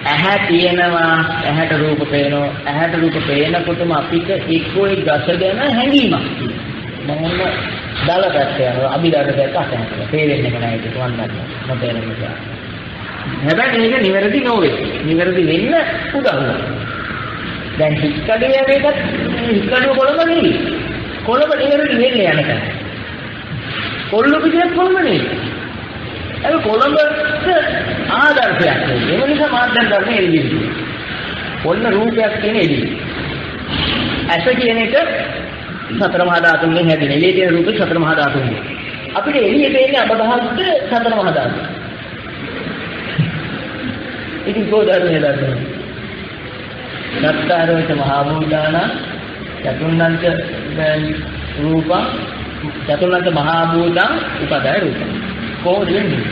ඇහැ තියෙනවා ඇහැට රූප පේනවා ඇහැට රූප පේනකොටම අපිට එක්කෝ ඒ ගස ගැන හැඟීමක් මම දාලා පැත්තේ යනවා අභිදාට දැක්ක අතහැරලා තේරෙන්නේ නැහැ ඒක වන්දන මොතේරෙන්නේ නැහැ හැබැයි මේක නිවැරදි නොවේ නිවැරදි වෙන්න උදව් වෙනවා දැන් හික්කඩේ වේගත් හික්කඩුව කොළඹ නෙවෙයි. කොළඹ නිවැරදි වෙන්නේ යනකම්. කොල්ල පිටියක් කොළඹ නෙවෙයි. ඒක කොළඹට ආදර්ශයක් නෙවෙයි. ඒ නිසා මාධ්‍යන් ධර්මයේ එළියෙන්නේ. කොල්ල රූපයක් කියන එළිය. ඇස කියන එක සතර මහා ධාතුන්ගෙන් හැදෙන. එළියේ තියෙන රූපේ සතර මහා ධාතුන්ගෙන්. අපිට එළියේ තියෙන අබදහස්ත සතර මහා ධාතු. ඉතින් කොහොමද මේ සත්තාරෝච මහා භූතාන චතුන්නංච රූපං චතුන්නංච මහා භූතං උපදය රූපං. කොහොමද වෙන්නේ?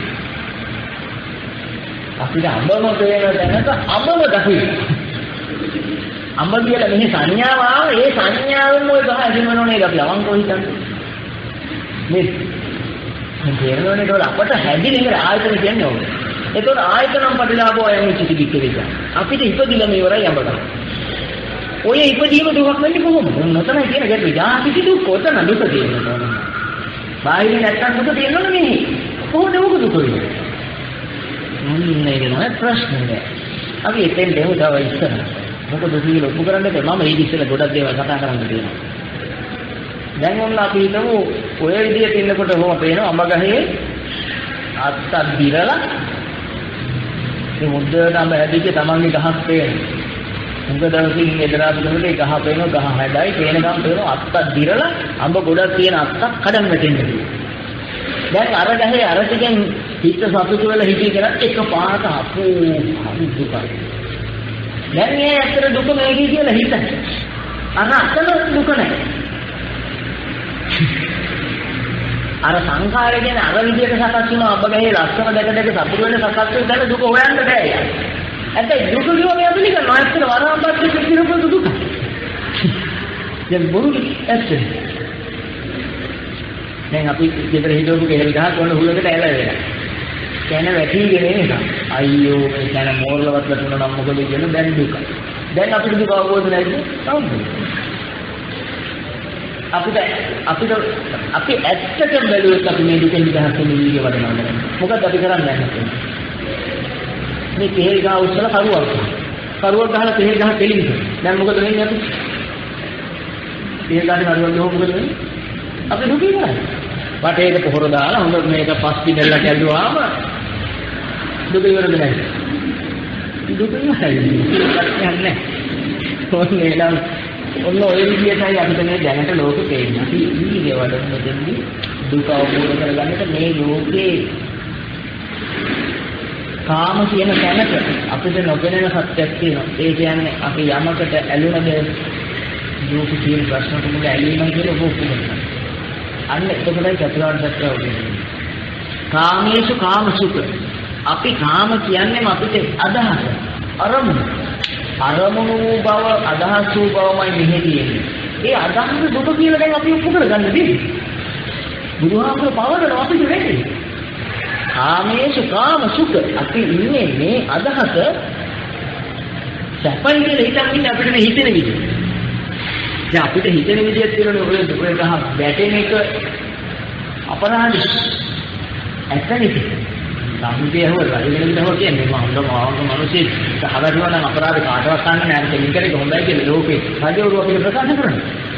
අපිට අඹම පේන තැනක අඹම දකින්න අඹ කියලා මෙහි සංඥාව ආව ඒ සංඥාවෙන් ওই ගහ ඇතිවෙනව නේද අපි අවංකව හිතන්නේ? මේ තේරෙනවනේ ඒක අපට හැදින ඉවර ආයතන කියන්නේ ඕක. එතකොට ආයතනම් පටිලාභෝ අයං චිති කික්කේක. අපිට ඉපදිලා මේවරයි යඹට. ඔය ඉපදීම දුකක් වෙන්නේ කොහොමද? නොතනයි කියන ගැටලු. යාකිසි දුක් කොතන දුක තියෙනවා. බාහිර නැත්තම් දුක තියෙනවද මේ? කොහොමද ඔක දුක වෙන්නේ? මොන්නේ නේද ප්‍රශ්නේ. අපි එතෙන් දෙමු තව ඉස්සර. මොකද දුක ලොකු කරන්න බෑ. මම ඊට ඉස්සෙල්ලා ගොඩක් දේවල් කතා කරන්න තියෙනවා. දැන් ඔන්න අපි හිතමු ඔය විදිහට ඉන්නකොට කොහොම පේනවා අඹ ගහේ අත්තක් දිරලා ඒ මුද්දට අඹ හැදිච්ච තමන්ගේ ගහක් පේනවා. මුග දවසින් ගෙදරා පිටුමට ඒ ගහ පේනවා ගහ හැඩයි පේන ගම් පේනවා අත්තක් දිරලා අඹ ගොඩක් තියෙන අත්තක් කඩන්න දෙන්නේ. දැන් අර ගහේ අර ටිකෙන් හිත සතුටු වෙලා හිටිය කරත් එක පාට අපෝ හරි දුකයි. දැන් මේ ඇත්තට දුක මේකේ කියලා හිතන. අර අතන දුක නැහැ. අර සංඛාරය ගැන අර විදියට සකස් වෙන අපගේ ලක්ෂණ දැක දැක සතුටු වෙන සකස් වෙන දුක හොයන්න බෑ. යා. ඇත්තයි දුක ලියව මේ අතලික නොඇත්තට වරහම්පත් පිළිරපු දුක. දැන් බොරු ඇත්ත. දැන් අපි ගෙදර හිටවපු කෙහෙල් ගහක් ඔන්න හුලකට ඇල වෙනවා. කැන වැටිගෙන එනවා. අයියෝ මේ කැන මෝරලවත් වැටුණා නම් මොකද කියන දැන් දුක. දැන් අපිට දුක අවබෝධ නැද්ද? අවබෝධ. අපිට අපිට අපි ඇත්තටම බැලුවොත් අපි මේ දුකෙන් නිදහස් වෙන්න වීර්ය වඩනවා නේද? මොකද අපි කරන්නේ නැහැ. මේ තෙහෙල් ගහ උස්සලා කරුවක්. කරුවක් ගහලා තෙහෙල් ගහ කෙලින් දැන් මොකද වෙන්නේ අපි? තෙහෙල් ගහේ කරුවක් ගහුවොත් මොකද වෙන්නේ? අපි දුකේ ඉවරයි. වටේට පොහොර දාලා හොඳ මේක පස් පිටල්ල කැල්ලුවාම දුක ඉවරද නැහැ. දුක ඉවරයි. නැහැ. ඕනේ නම් ඔන්න ඔය විදිහටයි අපිට මේ දැනට ලෝකෙ පේන්නේ. අපි ඊගේ වඩන මෙතෙන්දි දුක අවබෝධ කරගන්නට මේ ලෝකේ කාම කියන තැනක අපිට නොපෙනෙන සත්‍යයක් තියෙනවා. ඒ කියන්නේ අපි යමකට ඇලුනද දුක කියන ප්‍රශ්නට මුල ඇලීම කියලා ඔබ ඔප්පු කරනවා. අන්න එතකොටයි චතුරාර්ය සත්‍ය අවබෝධ වෙන්නේ. කාමේසු කාමසුඛ. අපි කාම කියන්නේම අපිට අදහස. අරමුණ. අරමුණු වූ බව අදහස් වූ බවමයි මෙහෙ තියෙන්නේ. ඒ අදහස දුක කියලා දැන් අපි ඔප්පු කරගන්න දෙන්නේ. බුදුහාමුදුර පවරන අපිට වෙන්නේ. කාමේසු කාම සුඛ අපි ඉන්නේ මේ අදහස සැපයි කියලා හිතන් ඉන්නේ අපිට මේ හිතෙන විදිහ. දැන් අපිට හිතෙන විදිහක් තියෙනනේ ඔය ඔය ගහ වැටෙන එක අපරාධයි. ඇත්තනේ. සම්මුතිය හොර රජගෙනින්ද හොර කියන්නේ මම හොඳ මාවක මිනිස්සෙක් සහගතව නම් අපරාධ කාටවත් ගන්න නෑ කෙලින් කරේ හොඳයි කියලා ලෝකේ රජවරු අපිට ප්‍රකාශ කරනවා නේ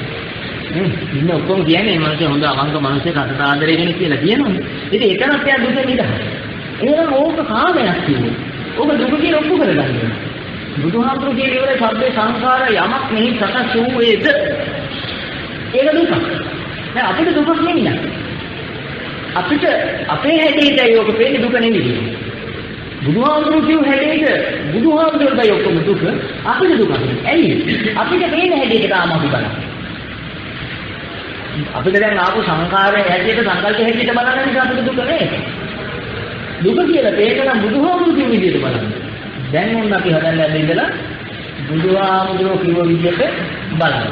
ඉන්න ඔක්කොම කියන්නේ මේ මිනිස්සු හොඳ අවංක මිනිස්සෙක් අතට ආදරය කෙනෙක් කියලා කියනවනේ ඉතින් ඒකනත් එයා දුක නිදහස එහෙනම් ඕක කාමයක් කියන්නේ ඕක දුක කියලා ඔප්පු කරගන්න බුදුහාමුදුරු කියන ඉවරේ සබ්බේ සංඛාර යමක් මෙහි සකස් වූ වේද ඒක දුක දැන් අපිට දුක කියන්නේ අපිට අපේ හැටේටයි ඔක පේන්නේ දුක නෙමෙයි. බුදුහාමුදුරු කියු හැටේට බුදුහාමුදුරුයි ඔක්කොම දුක අපිට දුක. ඇයි? අපිට පේන හැටේට තාම අපි බලන්නේ. අපිට දැන් ආපු සංකාරයේ හැටියට සංකල්ප හැටියට බලන්න නිසා අපිට දුක නෑ. දුක කියලා තේක නම් බුදුහාමුදුරු කියු විදිහට බලන්න. දැන් ඕන අපි හදන්න ඇද්ද ඉඳලා බුදුහාමුදුරු කිව්ව විදිහට බලන්න.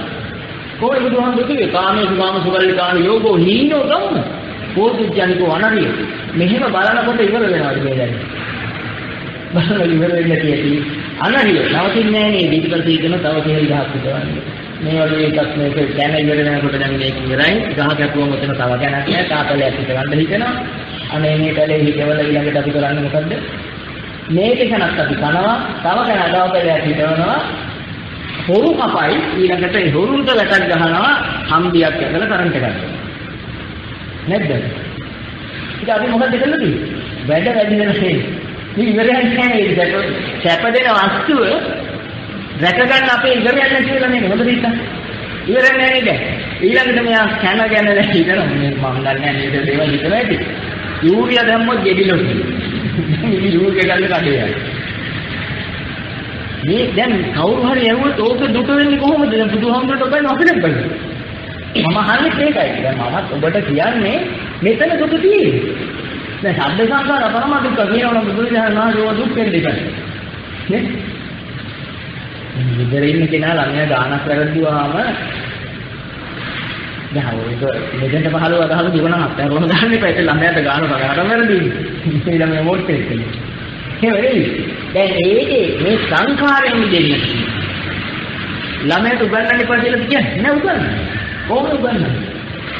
කොහොමද බුදුහාමුදුරු කිව්වේ? කාමයේ සුභාම සුගල්ලි කාණ යෝගෝ හීනෝ ගම්ම. පෝතුජ්ජනිකෝ අනරිය. මෙහෙම බලනකොට ඉවර වෙනවා මේ දැන්. බලන ඉවර වෙන්න තියෙති. අනරිය නවතින්නේ නැහැ නේ ඊට පස්සේ ඉගෙන තව කෙනෙක් ගහක් හිටවන්නේ. මේ වගේ එකක් මේක දැන ඉවර වෙනකොට දැන් මේක ඉවරයි. ගහ කැපුවම ඔතන තව ගණක් නැහැ. තාපලයක් හිටගන්න හිතෙනවා. අනේ මේ කලේ හිටවල ඊළඟට අපි කරන්නේ මොකද්ද? මේක කනක් අපි කනවා. තව කන තාපලයක් හිටවනවා. හොරු කපයි ඊළඟට හොරුන්ට වැටක් ගහනවා හම්බියක් ඇදලා කරන්ට් එකක් ගන්නවා. නැද්ද? ඉතින් අපි මොකද කරලා තියෙන්නේ? වැඩ වැඩි වෙන හේ. මේ ඉවරයක් නැහැ ඒක. සැප දෙන වස්තුව රැක ගන්න අපේ ඉවරයක් නැති වෙලා නේ මොකද හිතා? ඉවරයක් නැහැ නේද? ඊළඟට මෙයා කන ගැන හිතනවා මේ මම දන්නේ නැහැ නේද දේවල් හිතලා ඇති. යූරියා දැම්මොත් ගෙඩිලොත්. මේ යූරියා ගන්න කඩේ යයි. මේ දැන් කවුරු හරි ඇහුවොත් ඕක දුක වෙන්නේ කොහොමද? දැන් බුදුහාමුදුරට බයින අපිට බයින. මම අහන්නේ ඒකයි. දැන් මමත් ඔබට කියන්නේ මෙතන දුක තියෙන්නේ. දැන් ශබ්ද සංකාර පරම දුක් කියනවනම් බුදුරජාණන් වහන්සේ ඔය දුක් දෙන්න දෙපැයි. නේ? ඉතින් ඉන්න කෙනා ළමයා ගානක් වැරද්දුවාම දැන් ඔයක මෙතෙන්ට පහළව අදහස දුක නම් අත්හැරලා දාන්න එපා. ඒක ළමයාට ගාන පගාරම වැරදින්නේ. මේ ළමයා මොකද කියන්නේ? ඒ වෙලෙයි. දැන් ඒකේ මේ සංඛාරයෙන් මිදෙන්න. ළමයාට උගන්වන්න එපා කියලා කියන්නේ නෑ උගන්වන්න. කොහොමද උගන්වන්නේ?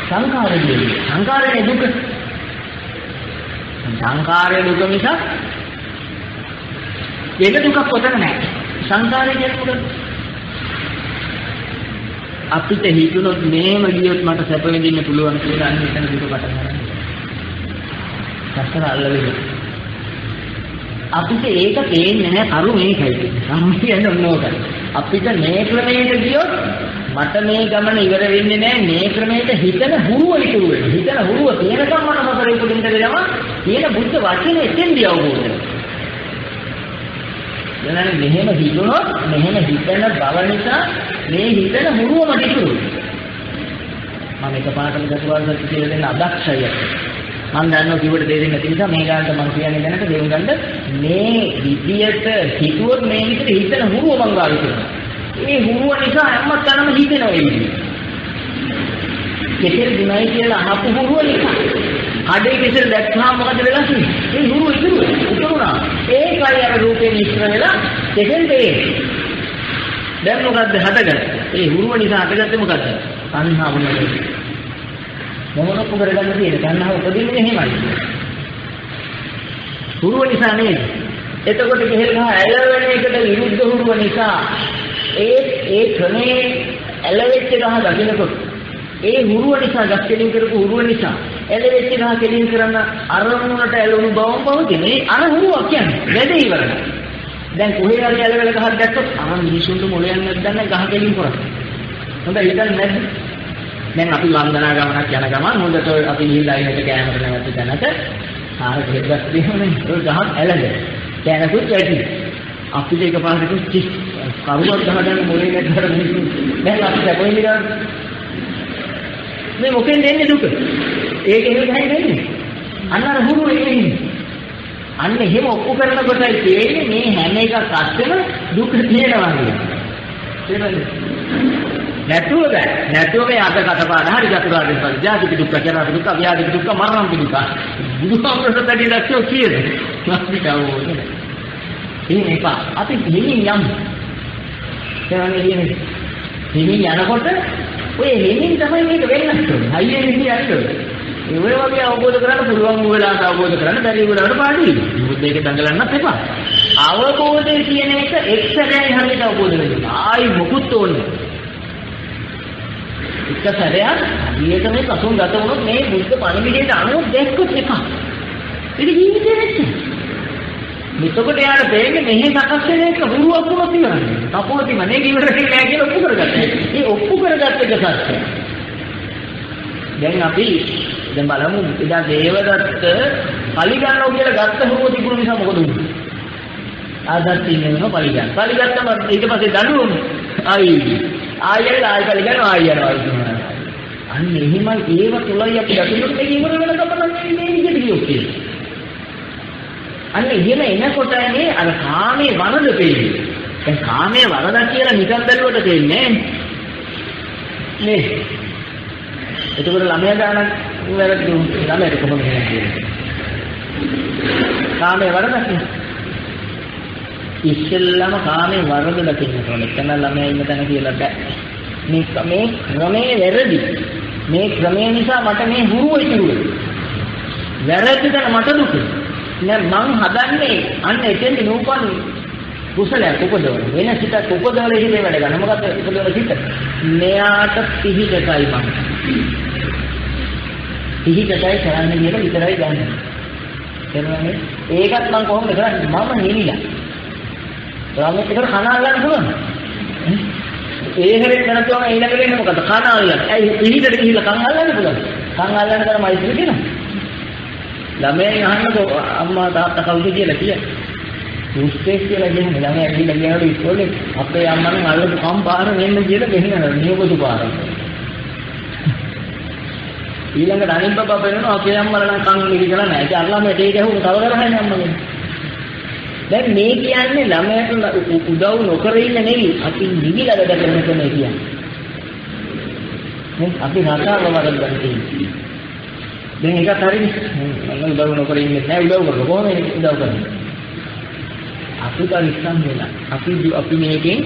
සංඛාරයෙන්. සංඛාරයේ දුක. සංඛාරයේ දුක මිසක් වෙන දුකක් පොතන නැහැ. සංඛාරය කියන්නේ මොකද? අපිට හිතුනොත් මේම ගියොත් මට සැප විඳින්න පුළුවන් කියලා අන්න එතන දුක පටන් ගන්නවා. සතර අල්ලගෙන. අපිට ඒක පේන්නේ නැහැ කරු මේකයි. සම්ම කියන්නේ ඕනෝකයි. අපිට මේ ක්‍රමයට ගියොත් මට මේ ගමන ඉවර වෙන්නේ නැහැ මේ ක්‍රමයට හිතන හුරුව ඉතුරු වෙනවා. හිතන හුරුව තියෙනකම් මම මොකද උපදින්න දෙනවා. කියන බුද්ධ වචනේ එතෙන්දී අවබෝධ වෙනවා. දැනන්නේ මෙහෙම හිතුනොත් මෙහෙම හිතන බව නිසා මේ හිතන හුරුවම ඉතුරු මම එකපාරටම චතුරාර්ය සත්‍ය කියලා දෙන්න අදක්ෂයි අපිට. මම දන්නවා කිව්වට දෙන්නේ නැති නිසා මේ ගානට මම කියන්නේ දැනට දෙවුම් ගන්න මේ විදියට හිතුවොත් මේ විදිහට හිතන හුරුව මං ගාව හිතනවා. ඒ හුරුව නිසා හැම තැනම හිතෙනවා ඒ විදිහට. කෙසෙල් දුනයි කියලා අහපු හුරුව නිසා. කඩේ කෙසෙල් දැක්කම මොකද වෙලා තියෙන්නේ? ඒ හුරුව ඉතුරු උතුරුනා. ඒකයි අර රූපේ මිශ්‍ර වෙලා කෙසෙල් දෙන්නේ. දැන් මොකද්ද හටගන්නේ? ඒ හුරුව නිසා හටගත්තේ මොකද්ද? තණ්හාව නෙවෙයි. මොනක් කරගන්න තියෙන තණ්හාව උපදින්නේ එහෙමයි. හුරුව නිසා නේද? එතකොට කෙහෙල් ගහ ඇලවෙන එකට විරුද්ධ හුරුව නිසා ඒ ඒ ක්‍රමේ ඇලවෙච්ච ගහ දකින්නකොට ඒ හුරුව නිසා ගස් කෙලින් කරපු හුරුව නිසා ඇලවෙච්ච ගහ කෙලින් කරන අරමුණට ඇලුණු බවම පවතින. ඒ අර හුරුවක් කියන්නේ වැඩේ ඉවරයි. දැන් කොහේ හරි ඇලවෙල ගහක් දැක්කොත් අර මිනිසුන්ට මොලයක් නැද්දන්න ගහ කෙලින් කරන්නේ. හොඳයි හිතන්නේ නැද්ද? දැන් අපි වන්දනා ගමනක් යන ගමන් හොඳට අපි ගිහිල්ලා ඉන්නට කැමරට නැවති තැනක ආර ගෙද්දක් දෙන්නේ ඒ ගහක් ඇලද කැනකුත් වැඩි අපිට එකපාරට චිස් කරුවක් ගහගන්න මොලේ නැතර මිනිස්සු දැන් අපි කොහෙන්ද ගන්නේ මේ මොකෙන් දෙන්නේ දුක ඒක එහෙම ගහයි දෙන්නේ අන්න අර හුරු එන්නේ අන්න එහෙම ඔප්පු කරනකොටයි තේරෙන්නේ මේ හැම එකක් අස්සෙම දුක තියෙනවා කියලා නැතුව බෑ. නැතුව මේ අද කටපාඩ හරි චතුරාර්ය සත්‍ය ජාතික දුක්ඛ ජරා දුක්ඛ ව්‍යාධි දුක්ඛ මරණ දුක්ඛ. බුදුහාමුදුරට දෙවි දැක්කෝ කීයද? අපිට අවබෝධ නැහැ. එහෙම එපා. අපි හිමින් යමු. ඒවනේ කියන්නේ. හිමින් යනකොට ඔය හිමින් තමයි මේක වෙන්නත් ඕනේ. හයියෙන් හිමින් යන්න ඕනේ. ඒ ඔය වගේ අවබෝධ කරගන්න පුළුවන් වෙලාවට අවබෝධ කරගන්න බැරි වෙලාවට පාඩුයි. මොකද ඒක දඟලන්නත් එපා. අවබෝධය කියන එක එක්සරයි හරියට අවබෝධ වෙනවා. ආයි මොකුත් ඕනේ එක සැරයක් හරියට මේ කසුන් ගත වුණොත් මේ බුද්ධ පණිවිඩයට අනුව දැක්කොත් එකක්. ඒක ජීවිතේ වෙච්ච. මෙතකොට යාර දෙන්නේ මෙහි සකස් වෙන එක හුරුවක් වුණොත් ඉවරයි. කපෝති මනේ ඉවර වෙන්නේ නැහැ කියලා ඔප්පු කරගත්තා. ඒ ඔප්පු කරගත්ත එක සත්‍ය. දැන් අපි දැන් බලමු එදා දේවදත්ත පලිගන්නව කියලා ගත්ත හුරුව තිබුණ නිසා මොකද වුනේ? ආදත් ඉන්නව පලිගන්න. පලිගත්තම ඊට පස්සේ දඬුවම ආයි ආයෙත් ආයෙ පලිගන්න ආයෙ යනවා කියනවා. අන්න එහෙමයි ඒව තුලයි අපි දකින්නට මේක ඉවර වෙන ගමන මේ විදිහට කියොත් තියෙනවා. අන්න එහෙම එනකොට මේ අර කාමයේ වරද පෙන්නේ. දැන් කාමයේ වරද කියලා නිකන් බැලුවට තේන්නේ නේ. එතකොට ළමයා ගානක් වැරදි ළමයට කොහොමද කියන්නේ? කාමයේ වරද කියන්නේ ඉස්සෙල්ලම කාමේ වරද දකින්න ඕනේ. එතන ළමයා ඉන්න තැන කියලා බෑ. මේ මේ ක්‍රමේ වැරදි. මේ ක්‍රමය නිසා මට මේ හුරුව ඉතුරු වැරදි තැන මට දුක. නෑ මං හදන්නේ අන්න එතෙන්ද නූපන් කුසලයක් උපදවන. වෙන සිතක් උපදවල ඉහිලේ වැඩ ගන්න. මොකද උපදවන සිත? මෙයාට පිහිටයි මං. පිහිටයි කරන්නේ කියලා විතරයි ගන්න. එනවනේ ඒකත් මං කොහොමද කරන්නේ? මම නිවිලා. රාමෙක් එකට කන අල්ලන්න පුළුවන්. ඒ හැරෙත් නැතුවම ඊළඟට එන්නේ මොකද? කන අල්ලන්න. ඇයි පිළිදෙට ගිහිල්ලා කන් අල්ලන්න පුළුවන්. කන් අල්ලන්න කරම මයිත්‍රි කියනවා. ළමයන් අහන්නකො අම්මා තාත්තා කවුද කියලා කියන්නේ. දුස්තේස් කියලා කියන්නේ ළමයා ඇවිල්ලා කියනකොට ඉස්කෝලේ අපේ අම්මා නම් අල්ලපු කම් පාර වෙන්න කියලා ගෙහිනවා නියපොතු පාර. ඊළඟට අනිත් බබා වෙනවා අපේ අම්මලා නම් කන් නිවිදලා නැහැ. ඒක අල්ලම ඒක ගැහුව තව කරහන්නේ අම්මගෙන්. දැන් මේ කියන්නේ ළමයට උදව් නොකර ඉන්න නෙවෙයි අපි නිවිලා වැඩ කරන කෙනෙක් කියන්නේ. නේ අපි රටාව වරද්දන් තියෙන්නේ. දැන් ඒකත් හරිනේ. මම උදව් නොකර ඉන්නේ නැහැ උදව් කරලා කොහොමද උදව් කරන්නේ? අපි පරිස්සම් වෙලා අපි අපි මේකෙන්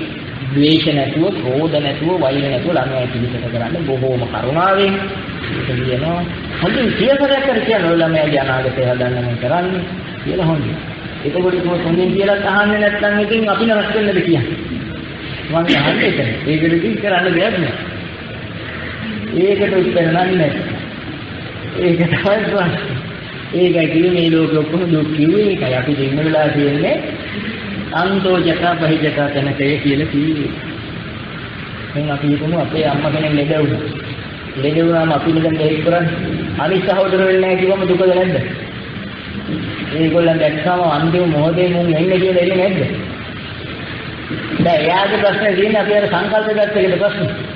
ද්වේෂ නැතුව, ක්‍රෝධ නැතුව, වෛර නැතුව ළමයා පිළිසක කරන්න බොහෝම කරුණාවෙන් ඒක කියනවා. හොඳින් සියසරයක් කර කියන ළමයාගේ අනාගතය හදන්න මම කරන්නේ කියලා හොඳින්. එතකොට කොහොමද හොඳින් කියලා අහන්නේ නැත්නම් ඉතින් අපි නරක වෙන්නද කියන්නේ. මම අහන්නේ ඒක. ඒකට ඉතින් කරන්න දෙයක් නෑ. ඒකට උත්තර නැහැ. ඒක තමයි ප්‍රශ්නේ. ඒකයි කිව්වේ මේ ලෝකෙ ඔක්කොම දුක් කිව්වේ ඒකයි අපි දෙන්න වෙලා තියෙන්නේ අන්තෝ ජක බහිජක තැනකේ කියලා කිව්වේ. දැන් අපි හිතමු අපේ අම්මා කෙනෙක් ලෙඩ වුණා. ලෙඩ වුණාම අපි නිකන් දෙයක් කරන්නේ අනිත් සහෝදර වෙන්නේ නැහැ කිව්වම දුකද නැද්ද? ඒගොල්ලන් දැක්කම අන්තිම මොහොතේ මුන් එන්නේ කියලා එන්නේ නැද්ද? දැන් එයාගේ ප්‍රශ්නේ තියෙන්නේ අපි අර සංකල්ප ගත්ත එකද ප්‍රශ්නේ.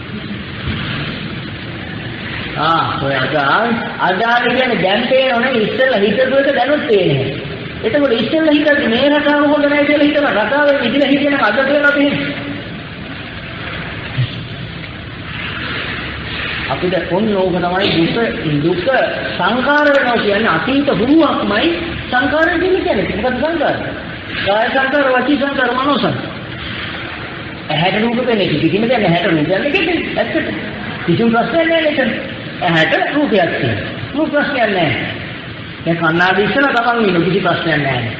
ආ ඔය අද ආවේ අද ආවේ කියන්නේ දැන් පේනවනේ ඉස්සෙල්ලා හිතපු එක දැනුත් පේන්නේ. එතකොට ඉස්සෙල්ලා හිතද්දි මේ රටාව හොඳ නැහැ කියලා හිතන රටාවෙන් ඉඳලා හිතන අද කියලා තියෙන්නේ. අපිට කොන්න ඕක තමයි දුක දුක සංකාර වෙනවා කියන්නේ අතීත හුරුවක්මයි සංකාර කියන්නේ මොකද සංකාර? කාය සංකාර, වචී සංකාර, මනෝ සංකාර. ඇහැට රූප පෙනේ කිසිම දෙයක් ඇහැට රූපයක් නෙකෙන්නේ ඇත්තට කිසිම ප්‍රශ්නයක් නැහැ නේද ඇහැට රූපයක් තියෙනවා. මොකක් ප්‍රශ්නයක් නැහැ. දැන් කන්නාඩි ඉස්සලා තමන් ඉන්න කිසි ප්‍රශ්නයක් නැහැ.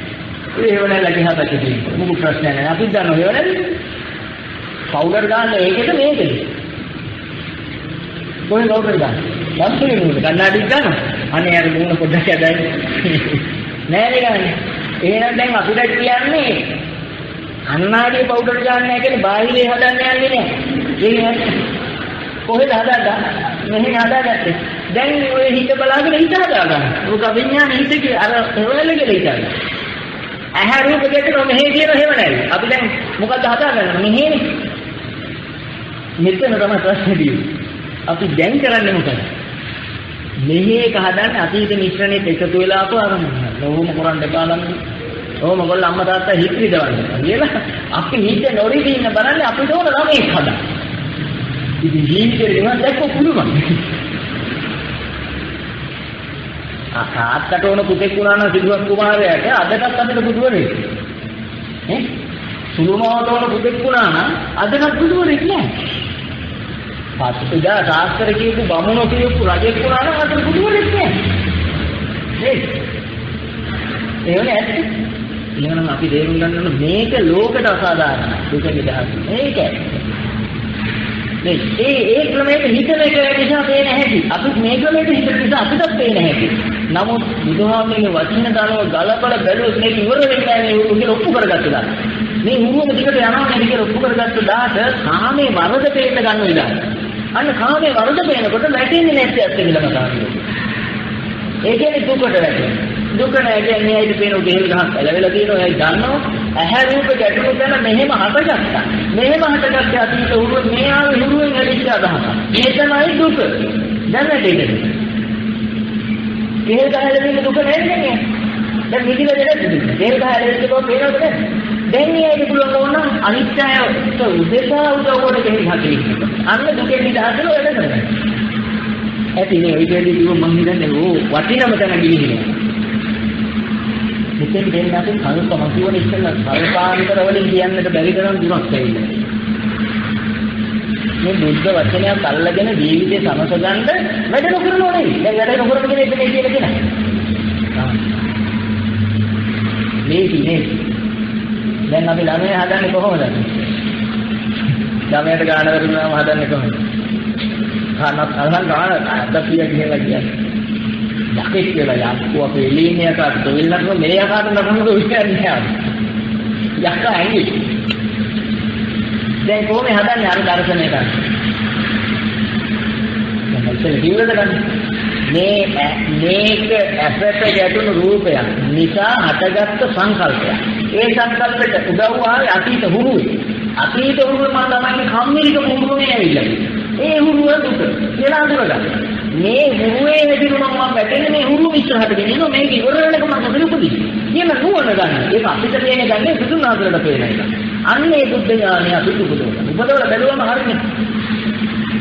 ඒ හේව නැහැ ලකි හතක් තියෙනවා මොකක් ප්‍රශ්නයක් නැහැ. අපි දන්නවා හේව නැහැ පවුඩර් ගන්න ඒකද මේකද? කොහෙන් පවුඩර් ගන්න? ලස්සනේ නේද කන්නාඩි ගන්න අනේ අර මුණ පොඩ්ඩක් ඇදයි. නෑ නේ ගන්න එහෙනම් දැන් අපිට කියන්නේ කන්නාඩියේ පවුඩර් ගන්න නැහැ කියන්නේ බාහිරේ හදන්න යන්නේ නැහැ. ඒක කොහෙද හදාගන්න? මෙහෙම හදාගත්තේ. දැන් ඔය හිත බලාගෙන හිත හදාගන්න. ඔක විඥාන හිතේ අර හොයලා කියලා හිතන්න. ඇහැ රූප දෙකම මෙහෙ කියන හේව නැහැ. අපි දැන් මොකද්ද හදාගන්නේ? මෙහෙනේ. මෙතන තමයි ප්‍රශ්නේ අපි දැන් කරන්නේ මොකද? මෙහෙ එක හදන්නේ අතීත මිශ්‍රණෙත් එකතු වෙලා ආපු ආරම්භය. ලෝම කරන්න එපා ළඟ. ඕ මගොල්ල අම්මා තාත්තා හිත විදවන්න කියලා අපි හිත නොරිදී ඉන්න බලන්නේ අපිට ඕන ළමෙක් හදන්න. ඉතින් ජීවිතේ නිවන් දැක්ක පුළුවන්. ආකාත්තට ඕන පුතෙක් වුණා නම් සිදුවත් කුමාරයාට අදටත් අපිට බුදුවරේ. ඈ සුළුමවට ඕන පුතෙක් වුණා නම් අදටත් බුදුවරෙක් නෑ. පස්සේ සාස්ත්‍ර කියපු බමුණෝ කියපු රජෙක් වුණා නම් අද බුදුවරෙක් නෑ. නේද? ඒවනේ ඇත්ත. එහෙනම් අපි තේරුම් ගන්න ඕන මේක ලෝකයට අසාධාරණයි. දුක නිදහස. මේක මේ ඒ ඒ ක්‍රමයට හිතන එක නිසා පේන හැටි. අපි මේ ක්‍රමයට හිතන නිසා අපිටත් පේන හැටි. නමුත් බුදුහාමුදුරේ වචන දානව ගලපල බැලුවොත් මේක ඉවර වෙන්නේ නැහැ නේ උරු කියලා ඔප්පු කරගත්තා. මේ උරුම දිගට යනවා නේද කියලා ඔප්පු කරගත්ත දාට කාමේ වරද පේන්න ගන්න විලාස. අන්න කාමේ වරද පේනකොට වැටෙන්නේ නැති ඇත්ත කියලා කතා කරනවා. ඒ කියන්නේ දුකට වැටෙනවා. දුක නැහැ කියන්නේ ඇයිද පේන ගෙහෙල් ගහක් ඇලවෙලා තියෙනවා? එයි දන්නවා? ඇහැ රූප ගැටුණු තැන මෙහෙම හටගත්තා. මෙහෙම හටගත්ත අතීත උරුව මේ ආවේ උරුවෙන් ඇලිච්ච අදහස මේ තමයි දුක. දැන් නැටේද ගෙහෙල් ගහලා තියෙන දුක නැන්නේ දැන් නිදිලා දෙයක් දුක? ගෙහෙල් ගහලා දෙන්න බව පේනවද දැන්? මේක පුළුවන් වුණා අනිත්‍යය උදේසා උදව් කොට ගෙහෙල් ගහලා අන්න දුකෙන් නිදහසල වැඩ කරගන්න ඇති නේ ඔය දෙවි කිව්ව මම හිතන්නේ ඕ වටිනම තැන ගිහිනේ මෙතෙන් දෙන්න අපි කල්ප මතුවන ඉස්සෙල්ලා කල්පාන්තර වලින් කියන්නට බැරි තරම් දුරක් ඇවිල්ලා. මේ බුද්ධ වචනයක් අල්ලගෙන ජීවිතේ සමසගන්න වැඩ නොකරන ඕනේ. දැන් වැඩ නොකරන කෙනෙක් මේ කියලා කියනවා. මේක නේ. දැන් අපි ළමයා හදන්නේ කොහොමද? ළමයාට ගාන වරුණාම හදන්නේ කොහොමද? ගානක් අල්ලන් ගාන අද්දපිය කියලා කියන්නේ. යකෙක් කියලා යක්කෝ අපේ එළියෙන් යකාට දෙවිල්ලට මේ යකාට නරමුද විශ්න්නේ යක්කා ඇඟි. දැන් කොහොමද හදන්නේ අර දර්ශනයට දැන් කිව්වද ගන්න? මේ මේක ඇසට ගැටුණු රූපයක් නිසා හටගත්තු සංකල්පයක්. ඒ සංකල්පෙට උදව් ආවේ අතීත හුරුවේ. අතීත හුරුව මම තමයි කම්මිරික හුරුවේ ඇවිල්ලා ඒ හුරුව දුක. කියලා අඳුරගන්න මේ හුරුවේ හැදිරුණා මම වැටෙන්නේ මේ හුරුව ඉස්සරහට ගෙනියනවා මේක ඉවර වෙනකම් මම මොකද උපදී කියන නුවණ ගන්න. ඒක අපිට තියෙන ගන්නේ බුදුන් වහන්සේට පේන එක. අන්න ඒ බුද්ධ ඥානය අපි උපදවන උපදවල බැලුවම හරිනේ.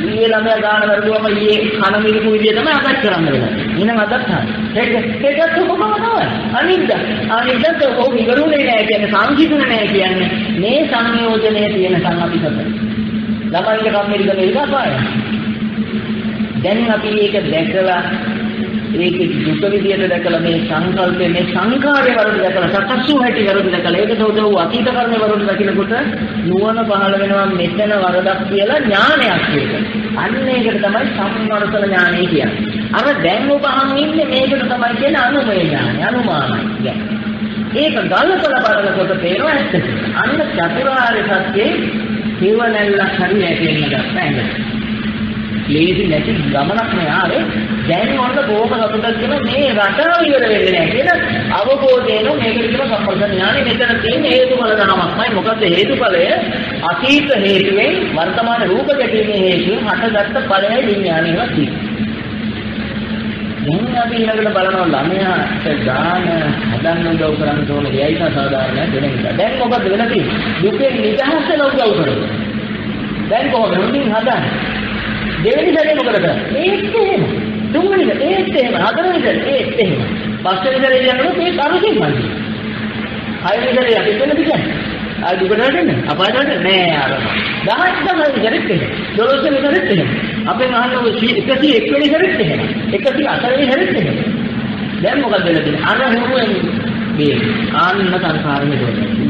ඊයේ ළමයා ගාන වරුවම ඊයේ කන මිරිකු විදිය තමයි අදත් කරන්න වෙලා එහෙනම් අදත් හරි. ඒක ඒකත් කොහොමද තමයි. අනිද්ද. අනිද්දත් ඔහු ඉවරුනේ නෑ කියන්නේ සංකීර්ණ නෑ කියන්නේ. මේ සංයෝජනයේ තියෙන සංගතිකත ළමයින්ගේ කම්මිරික මේක අපායයි දැන් අපි ඒක දැකලා ඒක දුක විදියට දැකලා මේ සංකල්පයේ මේ සංකාරයේ වරද දැකලා සකස් වූ හැටි වරද දැකලා ඒකට උදව් අතීත කර්ම වරද දකිනකොට නුවණ පහළ වෙනවා මෙතන වරදක් කියලා ඥානයක් ඒක. අන්න ඒකට තමයි සම්මර්ථන ඥානය කියන්නේ. අර දැන් ඔබ අහන් ඉන්නේ මේකට තමයි කියන්නේ අනුමය ඥානය, අනුමානයි. ඒක ගල්පල බලනකොට පේනවා ඇත්ත. අන්න චතුරාර්ය සත්‍යයේ හිවණල්ලක් හරි ඇටෙන්න ගත්තා ඇඟට. ලේසි නැති ගමනක් නේ ආවේ දැන් වන්න බොහොම සතුටක් කියන මේ රටාව ඉවර වෙන්නේ නැහැ කියන අවබෝධයෙන් මේකට කියන සම්පර්ක ඥානෙ මෙතන තියෙන හේතුඵල ධර්මයක්මයි මොකද හේතුඵලය අතීත හේතුවෙන් වර්තමාන රූප ගැටීමේ හේතුවෙන් හටගත්ත ඵලයයි විඥානයවත් තියෙන්නේ දැන් අපි ඊළඟට බලනවා ළමයාට දාන හදන්න උදව් කරන්න ඕනේ දෙයයි නා සාධාරණ දෙන නිසා. දැන් මොකද වෙලා තියෙන්නේ? දුකෙන් නිදහස් වෙලා උදව් කරනවා. දැන් කොහොමද හොඳින් හදන්නේ? දෙවෙනි සැරේ මොකද කරන්නේ? ඒත් එහෙම. තුන්වෙනි සැරේ ඒත් එහෙම. හතරවෙනි සැරේ ඒත් එහෙම. පස්වෙනි සැරේ යනකොට මේ කරුසින් මල්ලි. හයවෙනි සැරේ අපි වෙනද කියන්නේ? ආ දුකට වැටෙන්නේ අපායට වැටෙන්නේ නෑ අර 10 තමයි ජරිත් එහෙම 12 වෙනි සැරේත් එහෙම අපෙන් අහන්නේ ඔය 101 වෙනි සැරේත් එහෙම 108 වෙනි සැරේත් එහෙම දැන් මොකද වෙලා තියෙන්නේ අර හුරුවෙන් මේ ආන්න සංසාරෙ දොරන්නේ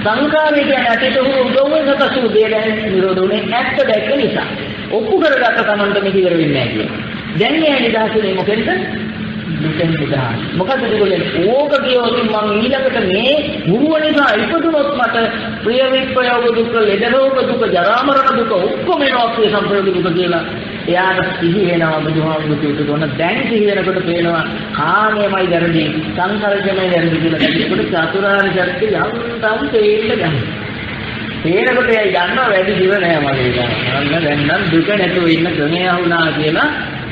සංකාරය කියන්නේ අතීත හුරු උදව්වෙන් සකසු දේ දැන් නිරෝධ උනේ ඇත්ත දැක්ක නිසා ඔප්පු කරගත්ත තමන්ට මේක ඉවර වෙන්නේ නැහැ කියලා දැන් මේ නිදහසනේ මොකෙන්ද දුකෙන් නිදහස්. මොකද ඒගොල්ලෝ ඕක කියවමින් මම ඊළඟට මේ ගුරුව නිසා ඉපදුනොත් මට ප්‍රිය විප්‍රයෝග දුක, ලෙඩ රෝග දුක, ජරා මරණ දුක ඔක්කොම එනවා ප්‍රිය සංප්‍රයෝග දුක කියලා. එයාට සිහි වෙනවා බුදුහාමුදුරුවෝ කියපු තෝන දැන් සිහි වෙනකොට පේනවා කාමයමයි වැරදි, සංකල්පයමයි වැරදි කියලා. ඒකට චතුරාර්ය සත්‍ය යන්තම් තේින්න ගන්න. තේරෙකට එයා දන්නවා වැඩි දිව නෑ මගේ ගන්න. අන්න දැන් නම් දුක නැතුව ඉන්න ක්‍රමය වුණා කියලා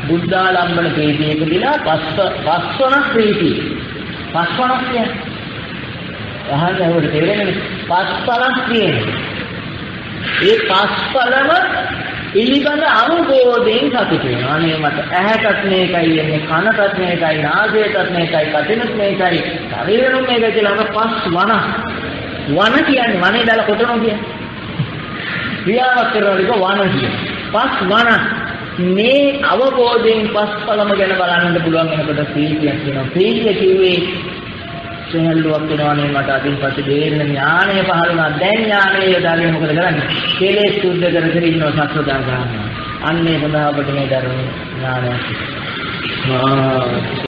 බුද්ධාලම්බන ප්‍රීතියක දිලා පස්ස පස්වන ප්‍රීතිය. පස්වනක් කියන්නේ. අහන්නේ හොර තේරෙන්නේ පස්පලක් කියන්නේ. ඒ පස්පලම පිළිබඳ අවබෝධයෙන් සතුට වෙනවා. අනේ මට ඇහැටත් මේකයි එන්නේ කනටත් මේකයි නාසයටත් මේකයි කටිනුත් මේකයි ශරීරෙනුත් මේකයි කියලා අර පස් වන. වන කියන්නේ වනේ දාලා කොටනවා කියන්නේ. ක්‍රියාවක් කරනවා වන කියන්නේ. පස් වන මේ අවබෝධයෙන් පස්පලම ගැන බලන්න පුළුවන් වෙනකොට ප්‍රීතියක් වෙනවා. ප්‍රීතිය කිව්වේ සෙහල්ලුවක් වෙනවානේ මට අදින් පස්සේ දෙන්න ඥානය පහළ වුණා. දැන් ඥානය යොදාගෙන මොකද කරන්නේ? කෙලෙස් සුද්ධ කර කර ඉන්නවා සත්‍යදා ගන්නවා. අන්නේ සඳහා ඔබට මේ ධර්ම ඥානය. ආ